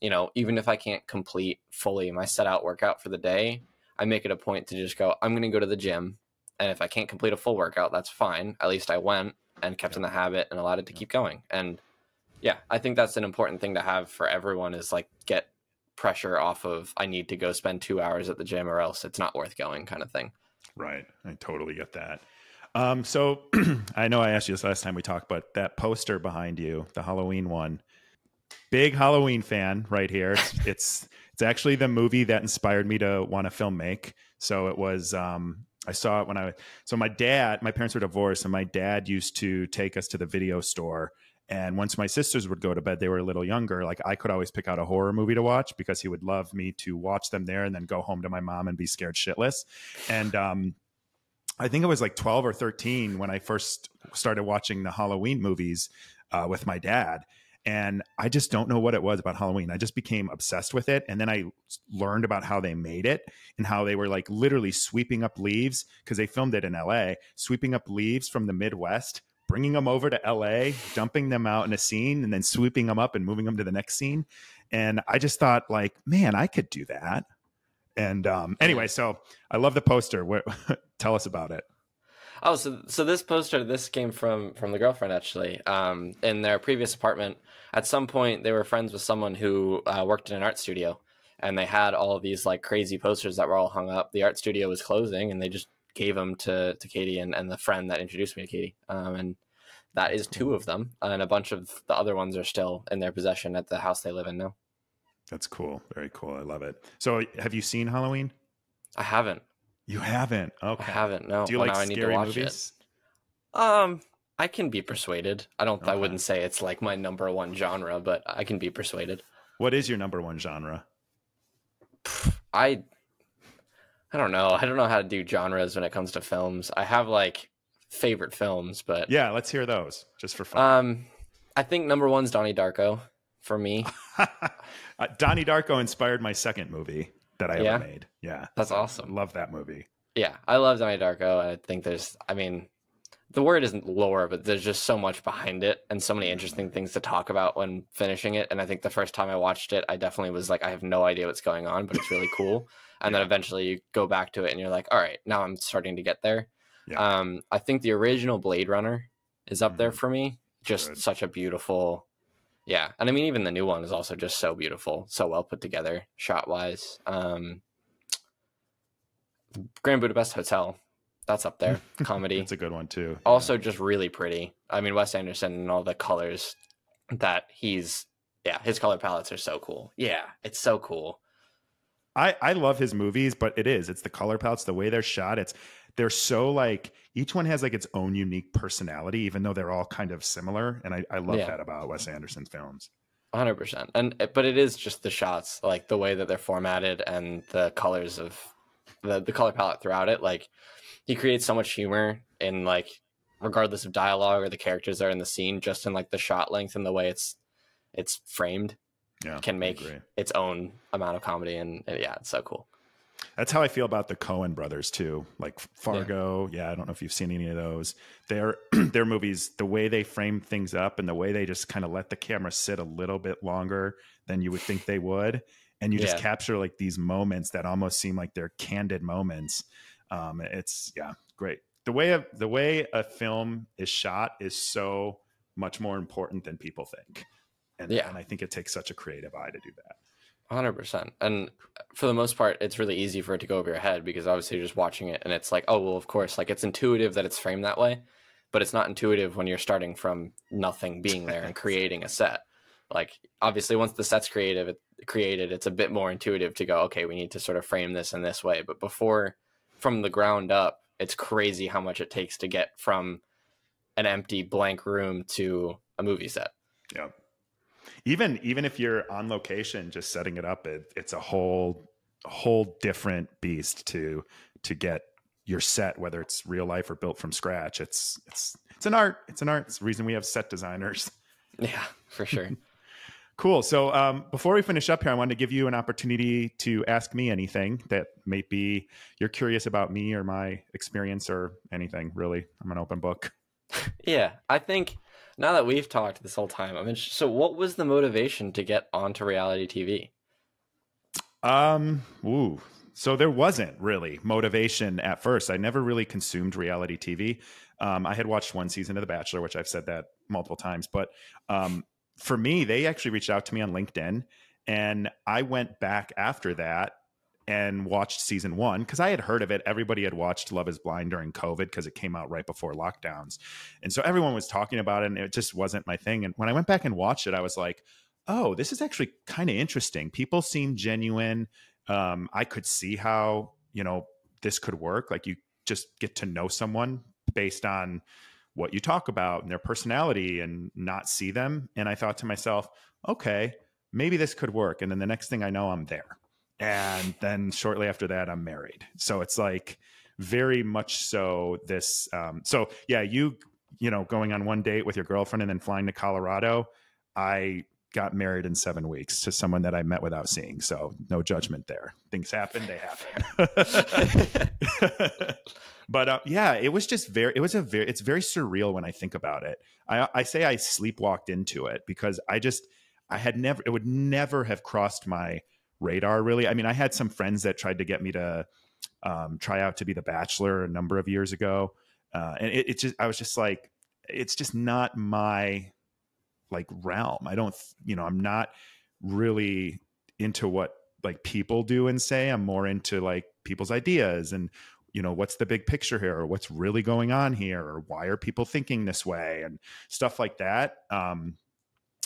you know, even if I can't complete fully my set out workout for the day, I make it a point to just go, I'm going to go to the gym. And if I can't complete a full workout, that's fine. At least I went and kept in the habit and allowed it to keep going. And yeah, I think that's an important thing to have for everyone is like get pressure off of I need to go spend two hours at the gym or else it's not worth going kind of thing. Right. I totally get that. Um, so *clears throat* I know I asked you this last time we talked, but that poster behind you, the Halloween one, big Halloween fan right here. It's *laughs* it's, it's actually the movie that inspired me to want to film make. So it was um I saw it when I so my dad, my parents were divorced, and my dad used to take us to the video store. And once my sisters would go to bed, they were a little younger. Like I could always pick out a horror movie to watch because he would love me to watch them there and then go home to my mom and be scared shitless. And um, I think it was like 12 or 13 when I first started watching the Halloween movies uh, with my dad and I just don't know what it was about Halloween. I just became obsessed with it. And then I learned about how they made it and how they were like literally sweeping up leaves because they filmed it in LA, sweeping up leaves from the Midwest, bringing them over to LA, dumping them out in a scene, and then sweeping them up and moving them to the next scene. And I just thought, like, man, I could do that. And um, anyway, so I love the poster. What, *laughs* tell us about it. Oh, so so this poster this came from from the girlfriend actually. Um, in their previous apartment, at some point they were friends with someone who uh, worked in an art studio, and they had all of these like crazy posters that were all hung up. The art studio was closing, and they just gave them to to Katie and, and the friend that introduced me to Katie. Um, and that is two of them, and a bunch of the other ones are still in their possession at the house they live in now. That's cool. Very cool. I love it. So, have you seen Halloween? I haven't. You haven't? Okay. I haven't. No. Do you well, like now scary I need to watch movies? It. Um, I can be persuaded. I don't. Okay. I wouldn't say it's like my number one genre, but I can be persuaded. What is your number one genre? I. I don't know. I don't know how to do genres when it comes to films. I have like favorite films, but Yeah, let's hear those just for fun. um, I think number one's Donnie Darko for me. *laughs* uh, Donnie Darko inspired my second movie that I Yeah? ever made. Yeah, That's awesome. love that movie. Yeah, I love Donnie Darko. I think there's, I mean, the word isn't lore, but there's just so much behind it and so many interesting things to talk about when finishing it. And I think the first time I watched it, I definitely was like, I have no idea what's going on, but it's really cool. *laughs* And then eventually you go back to it and you're like, all right, now I'm starting to get there. Yeah. Um, I think the original Blade Runner is up there Mhm. for me. Just Good. such a beautiful, yeah. And I mean, even the new one is also just so beautiful, so well put together, shot wise. Um, Grand Budapest Hotel, that's up there. *laughs* Comedy. It's a good one too. also, just really pretty. I mean, Wes Anderson and all the colors that he's, yeah, his color palettes are so cool. Yeah, it's so cool. I I love his movies, but it is it's the color palettes, the way they're shot. It's they're so like each one has like its own unique personality, even though they're all kind of similar. And I I love Yeah. that about Wes Anderson films. hundred percent. And eh, but it is just the shots, like the way that they're formatted and the colors of the the color palette throughout it. Like he creates so much humor in like regardless of dialogue or the characters that are in the scene, just in like the shot length and the way it's it's framed Yeah, can make its own amount of comedy and, and yeah, it's so cool. That's how I feel about the Coen brothers too. Like Fargo, yeah. I don't know if you've seen any of those. Their *clears throat* their movies, the way they frame things up and the way they just kind of let the camera sit a little bit longer than you would think they would, and you just Yeah. capture like these moments that almost seem like they're candid moments. Um, it's yeah, great. The way of the way a film is shot is so much more important than people think, and Yeah. and I think it takes such a creative eye to do that. hundred percent. And for the most part, it's really easy for it to go over your head because obviously you're just watching it and it's like, oh well, of course, like it's intuitive that it's framed that way, but it's not intuitive when you're starting from nothing being there and creating a set. Like obviously, once the set's creative, it, created, it's a bit more intuitive to go, okay, we need to sort of frame this in this way. But before, from the ground up, it's crazy how much it takes to get from an empty blank room to a movie set. Yeah. Even even if you're on location, just setting it up, it, it's a whole whole different beast to to get your set, whether it's real life or built from scratch. It's it's it's an art. It's an art. It's the reason we have set designers. *laughs* Yeah, for sure. Cool. So um, before we finish up here, I wanted to give you an opportunity to ask me anything that may be you're curious about me or my experience or anything. Really, I'm an open book. *laughs* Yeah, I think now that we've talked this whole time, I'm interested. So, what was the motivation to get onto reality TV? Um, ooh. So there wasn't really motivation at first. I never really consumed reality TV. Um, I had watched one season of The Bachelor, which I've said that multiple times. But um, for me, they actually reached out to me on LinkedIn, and I went back after that and watched season one because I had heard of it. Everybody had watched Love Is Blind during COVID because it came out right before lockdowns, and so everyone was talking about it, and it just wasn't my thing. And when I went back and watched it, I was like, "Oh, this is actually kind of interesting. People seem genuine." um, I could see how you know this could work. Like you just get to know someone based on what you talk about and their personality and not see them. And I thought to myself, okay, maybe this could work. And then the next thing I know, I'm there. And then shortly after that, I'm married. So it's like very much so this. Um, so yeah, you, you know, going on one date with your girlfriend and then flying to Colorado. I got married in seven weeks to someone that I met without seeing. So no judgment there. Things happen, they happen. *laughs* but uh, yeah, it was just very, it was a very, it's very surreal when I think about it. I, I say I sleepwalked into it because I just, I had never, it would never have crossed my radar really. I mean, I had some friends that tried to get me to um, try out to be the bachelor a number of years ago. Uh, and it, it just, I was just like, it's just not my like realm. I don't, you know, I'm not really into what like people do and say. I'm more into like people's ideas and you know what's the big picture here or what's really going on here or why are people thinking this way and stuff like that um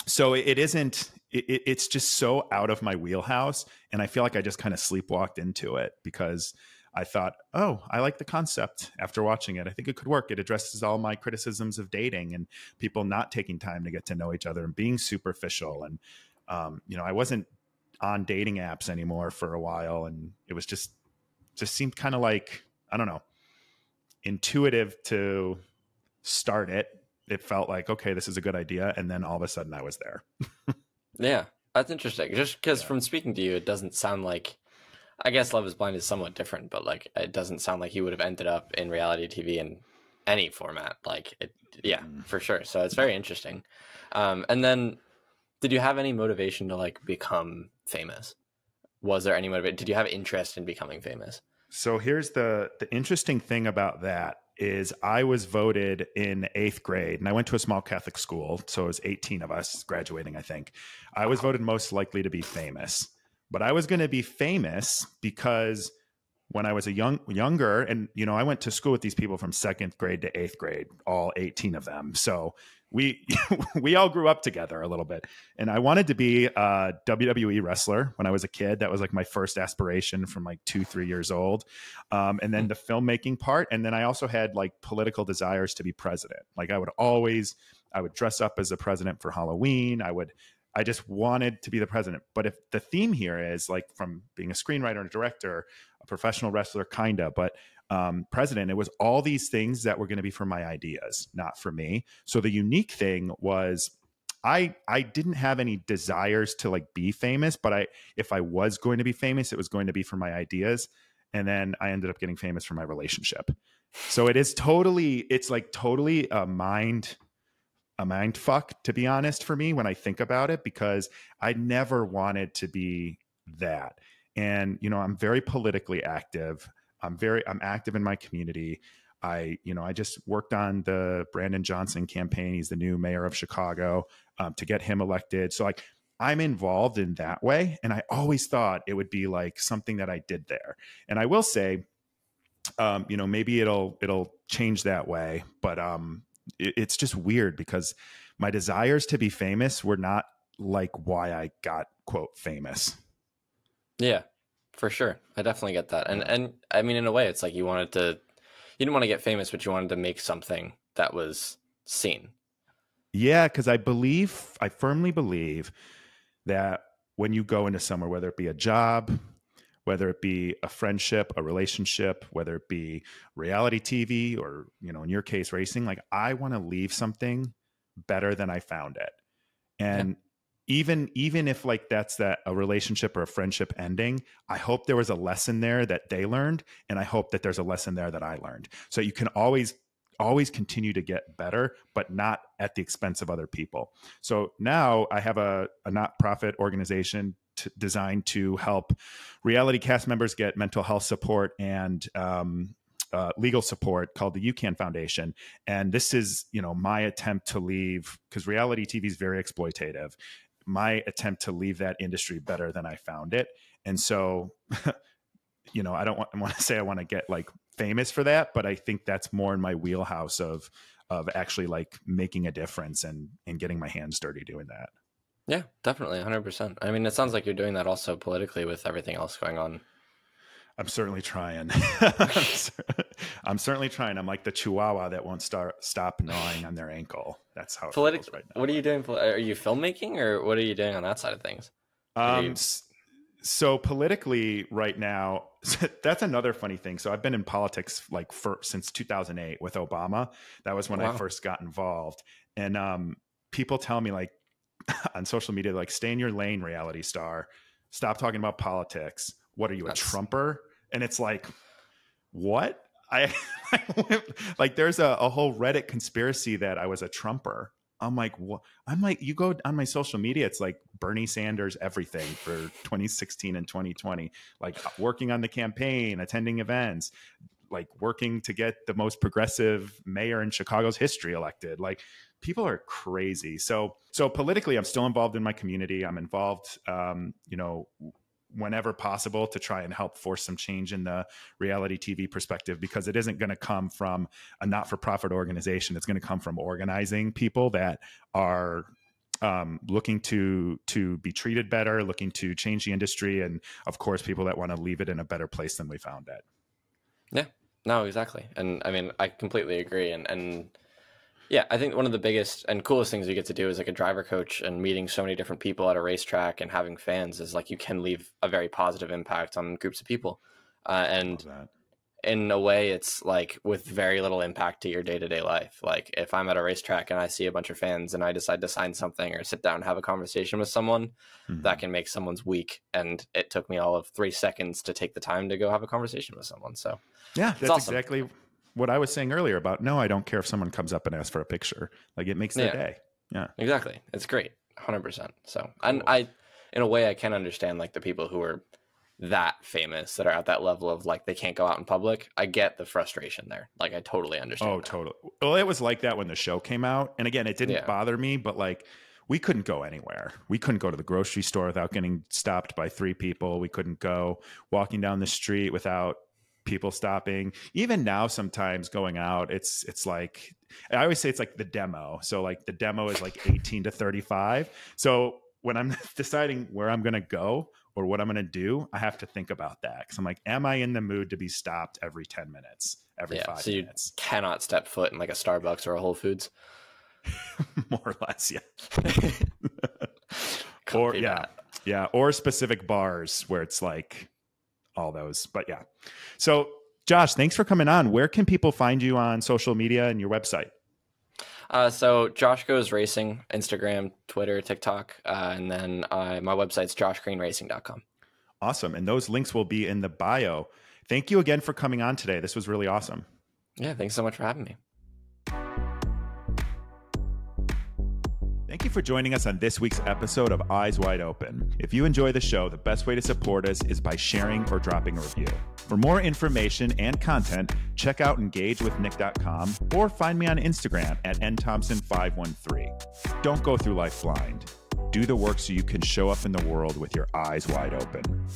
so it isn't it, it's just so out of my wheelhouse and i feel like i just kind of sleepwalked into it because I thought, oh, I like the concept after watching it. I think it could work. It addresses all my criticisms of dating and people not taking time to get to know each other and being superficial. And, um, you know, I wasn't on dating apps anymore for a while. And it was just, just seemed kind of like, I don't know, intuitive to start it. It felt like, okay, this is a good idea. And then all of a sudden I was there. *laughs* yeah, that's interesting. Just because yeah. from speaking to you, it doesn't sound like I guess Love is Blind is somewhat different, but like it doesn't sound like he would have ended up in reality TV in any format. Like it, yeah, mm. for sure. So it's very interesting. Um, and then, did you have any motivation to like become famous? Was there any motivation? Did you have interest in becoming famous? So here's the the interesting thing about that is I was voted in eighth grade, and I went to a small Catholic school, so it was 18 of us graduating. I think I was voted most likely to be famous but I was going to be famous because when I was a young younger, and you know, I went to school with these people from second grade to eighth grade, all 18 of them. So we *laughs* we all grew up together a little bit. And I wanted to be a WWE wrestler when I was a kid. That was like my first aspiration from like two, three years old. Um, and then hmm. the filmmaking part. And then I also had like political desires to be president. Like I would always I would dress up as a president for Halloween. I would I just wanted to be the president. But if the theme here is like from being a screenwriter and a director, a professional wrestler, kinda, but um, president, it was all these things that were going to be for my ideas, not for me. So the unique thing was I I didn't have any desires to like be famous, but I if I was going to be famous, it was going to be for my ideas. And then I ended up getting famous for my relationship. So it is totally, it's like totally a mind a mind fuck to be honest for me when I think about it because I never wanted to be that. And you know, I'm very politically active. I'm very I'm active in my community. I, you know, I just worked on the Brandon Johnson campaign. He's the new mayor of Chicago um, to get him elected. So like I'm involved in that way. And I always thought it would be like something that I did there. And I will say, um, you know, maybe it'll it'll change that way. But um, it, it's just weird because my desires to be famous were not like why I got quote famous. Yeah, for sure. I definitely get that. And and I mean in a way it's like you wanted to you didn't want to get famous but you wanted to make something that was seen. Yeah, cuz I believe I firmly believe that when you go into somewhere whether it be a job, whether it be a friendship, a relationship, whether it be reality TV or, you know, in your case, racing, like I want to leave something better than I found it. And. Even even if like that's that a relationship or a friendship ending, I hope there was a lesson there that they learned and I hope that there's a lesson there that I learned. So you can always always continue to get better, but not at the expense of other people. So now I have a, a not profit organization designed to help reality cast members get mental health support and um, uh, legal support called the UCAN Foundation. And this is, you know, my attempt to leave because reality TV is very exploitative. My attempt to leave that industry better than I found it. And so, *laughs* you know, I don't want, I want to *laughs* say I want to get like famous for that, but I think that's more in my wheelhouse of of actually like making a difference and and getting my hands dirty doing that. Yeah, definitely, hundred percent. I mean, it sounds like you're doing that also politically with everything else going on. I'm certainly trying. *laughs* I'm certainly trying. I'm like the chihuahua that won't start stop gnawing on their ankle. That's how it Politic- right now. What are you doing? Are you filmmaking or what are you doing on that side of things? Are you- Um, so politically, right now, *laughs* that's another funny thing. So I've been in politics like for since 2008 with Obama. That was when I first got involved, and um, people tell me like *laughs* on social media, like, stay in your lane, reality star. Stop talking about politics. What are you, a That's- Trumper? And it's like, what? I *laughs* like there's a, a whole Reddit conspiracy that I was a Trumper. I'm like, what? I'm like, you go on my social media, it's like Bernie Sanders everything for 2016 and 2020, like uh, working on the campaign, attending events, like working to get the most progressive mayor in Chicago's history elected. Like people are crazy. So, so politically, I'm still involved in my community. I'm involved, um, you know, whenever possible to try and help force some change in the reality TV perspective because it isn't going to come from a not-for-profit organization. It's going to come from organizing people that are um, looking to to be treated better, looking to change the industry, and of course, people that want to leave it in a better place than we found it. Yeah, no, exactly. And I mean, I completely agree. And, and yeah, I think one of the biggest and coolest things you get to do as like a driver coach and meeting so many different people at a racetrack and having fans is like you can leave a very positive impact on groups of people. Uh, and in a way, it's like with very little impact to your day to day life. Like if I'm at a racetrack and I see a bunch of fans and I decide to sign something or sit down and have a conversation with someone, Mhm. that can make someone's week. And it took me all of three seconds to take the time to go have a conversation with someone. So Yeah, that's awesome. exactly what I was saying earlier about no, I don't care if someone comes up and asks for a picture. Like it makes their Yeah. day. Yeah. Exactly. It's great. 100%. So, and I, in a way, I can understand like the people who are that famous that are at that level of like they can't go out in public. I get the frustration there. Like, I totally understand. Oh, that. totally. Well, it was like that when the show came out. And again, it didn't Yeah. bother me, but like we couldn't go anywhere. We couldn't go to the grocery store without getting stopped by three people. We couldn't go walking down the street without people stopping. Even now sometimes going out, it's it's like I always say it's like the demo. So like the demo is like 18 to 35. So when I'm *laughs* deciding where I'm going to go or what I'm going to do, I have to think about that cuz I'm like am I in the mood to be stopped every 10 minutes? Every Yeah. 5 So you minutes? cannot step foot in like a Starbucks or a Whole Foods. *laughs* more or less yeah *laughs* or yeah that. yeah or specific bars where it's like all those but yeah so josh thanks for coming on where can people find you on social media and your website Uh, so Josh goes racing, Instagram, Twitter, TikTok, uh, and then uh, my website's joshgreenracing.com. awesome and those links will be in the bio thank you again for coming on today this was really awesome Yeah. Thanks so much for having me. Thank you for joining us on this week's episode of Eyes Wide Open. If you enjoy the show, the best way to support us is by sharing or dropping a review. For more information and content, check out engagewithnick.com or find me on Instagram at nthompson513. Don't go through life blind. Do the work so you can show up in the world with your eyes wide open.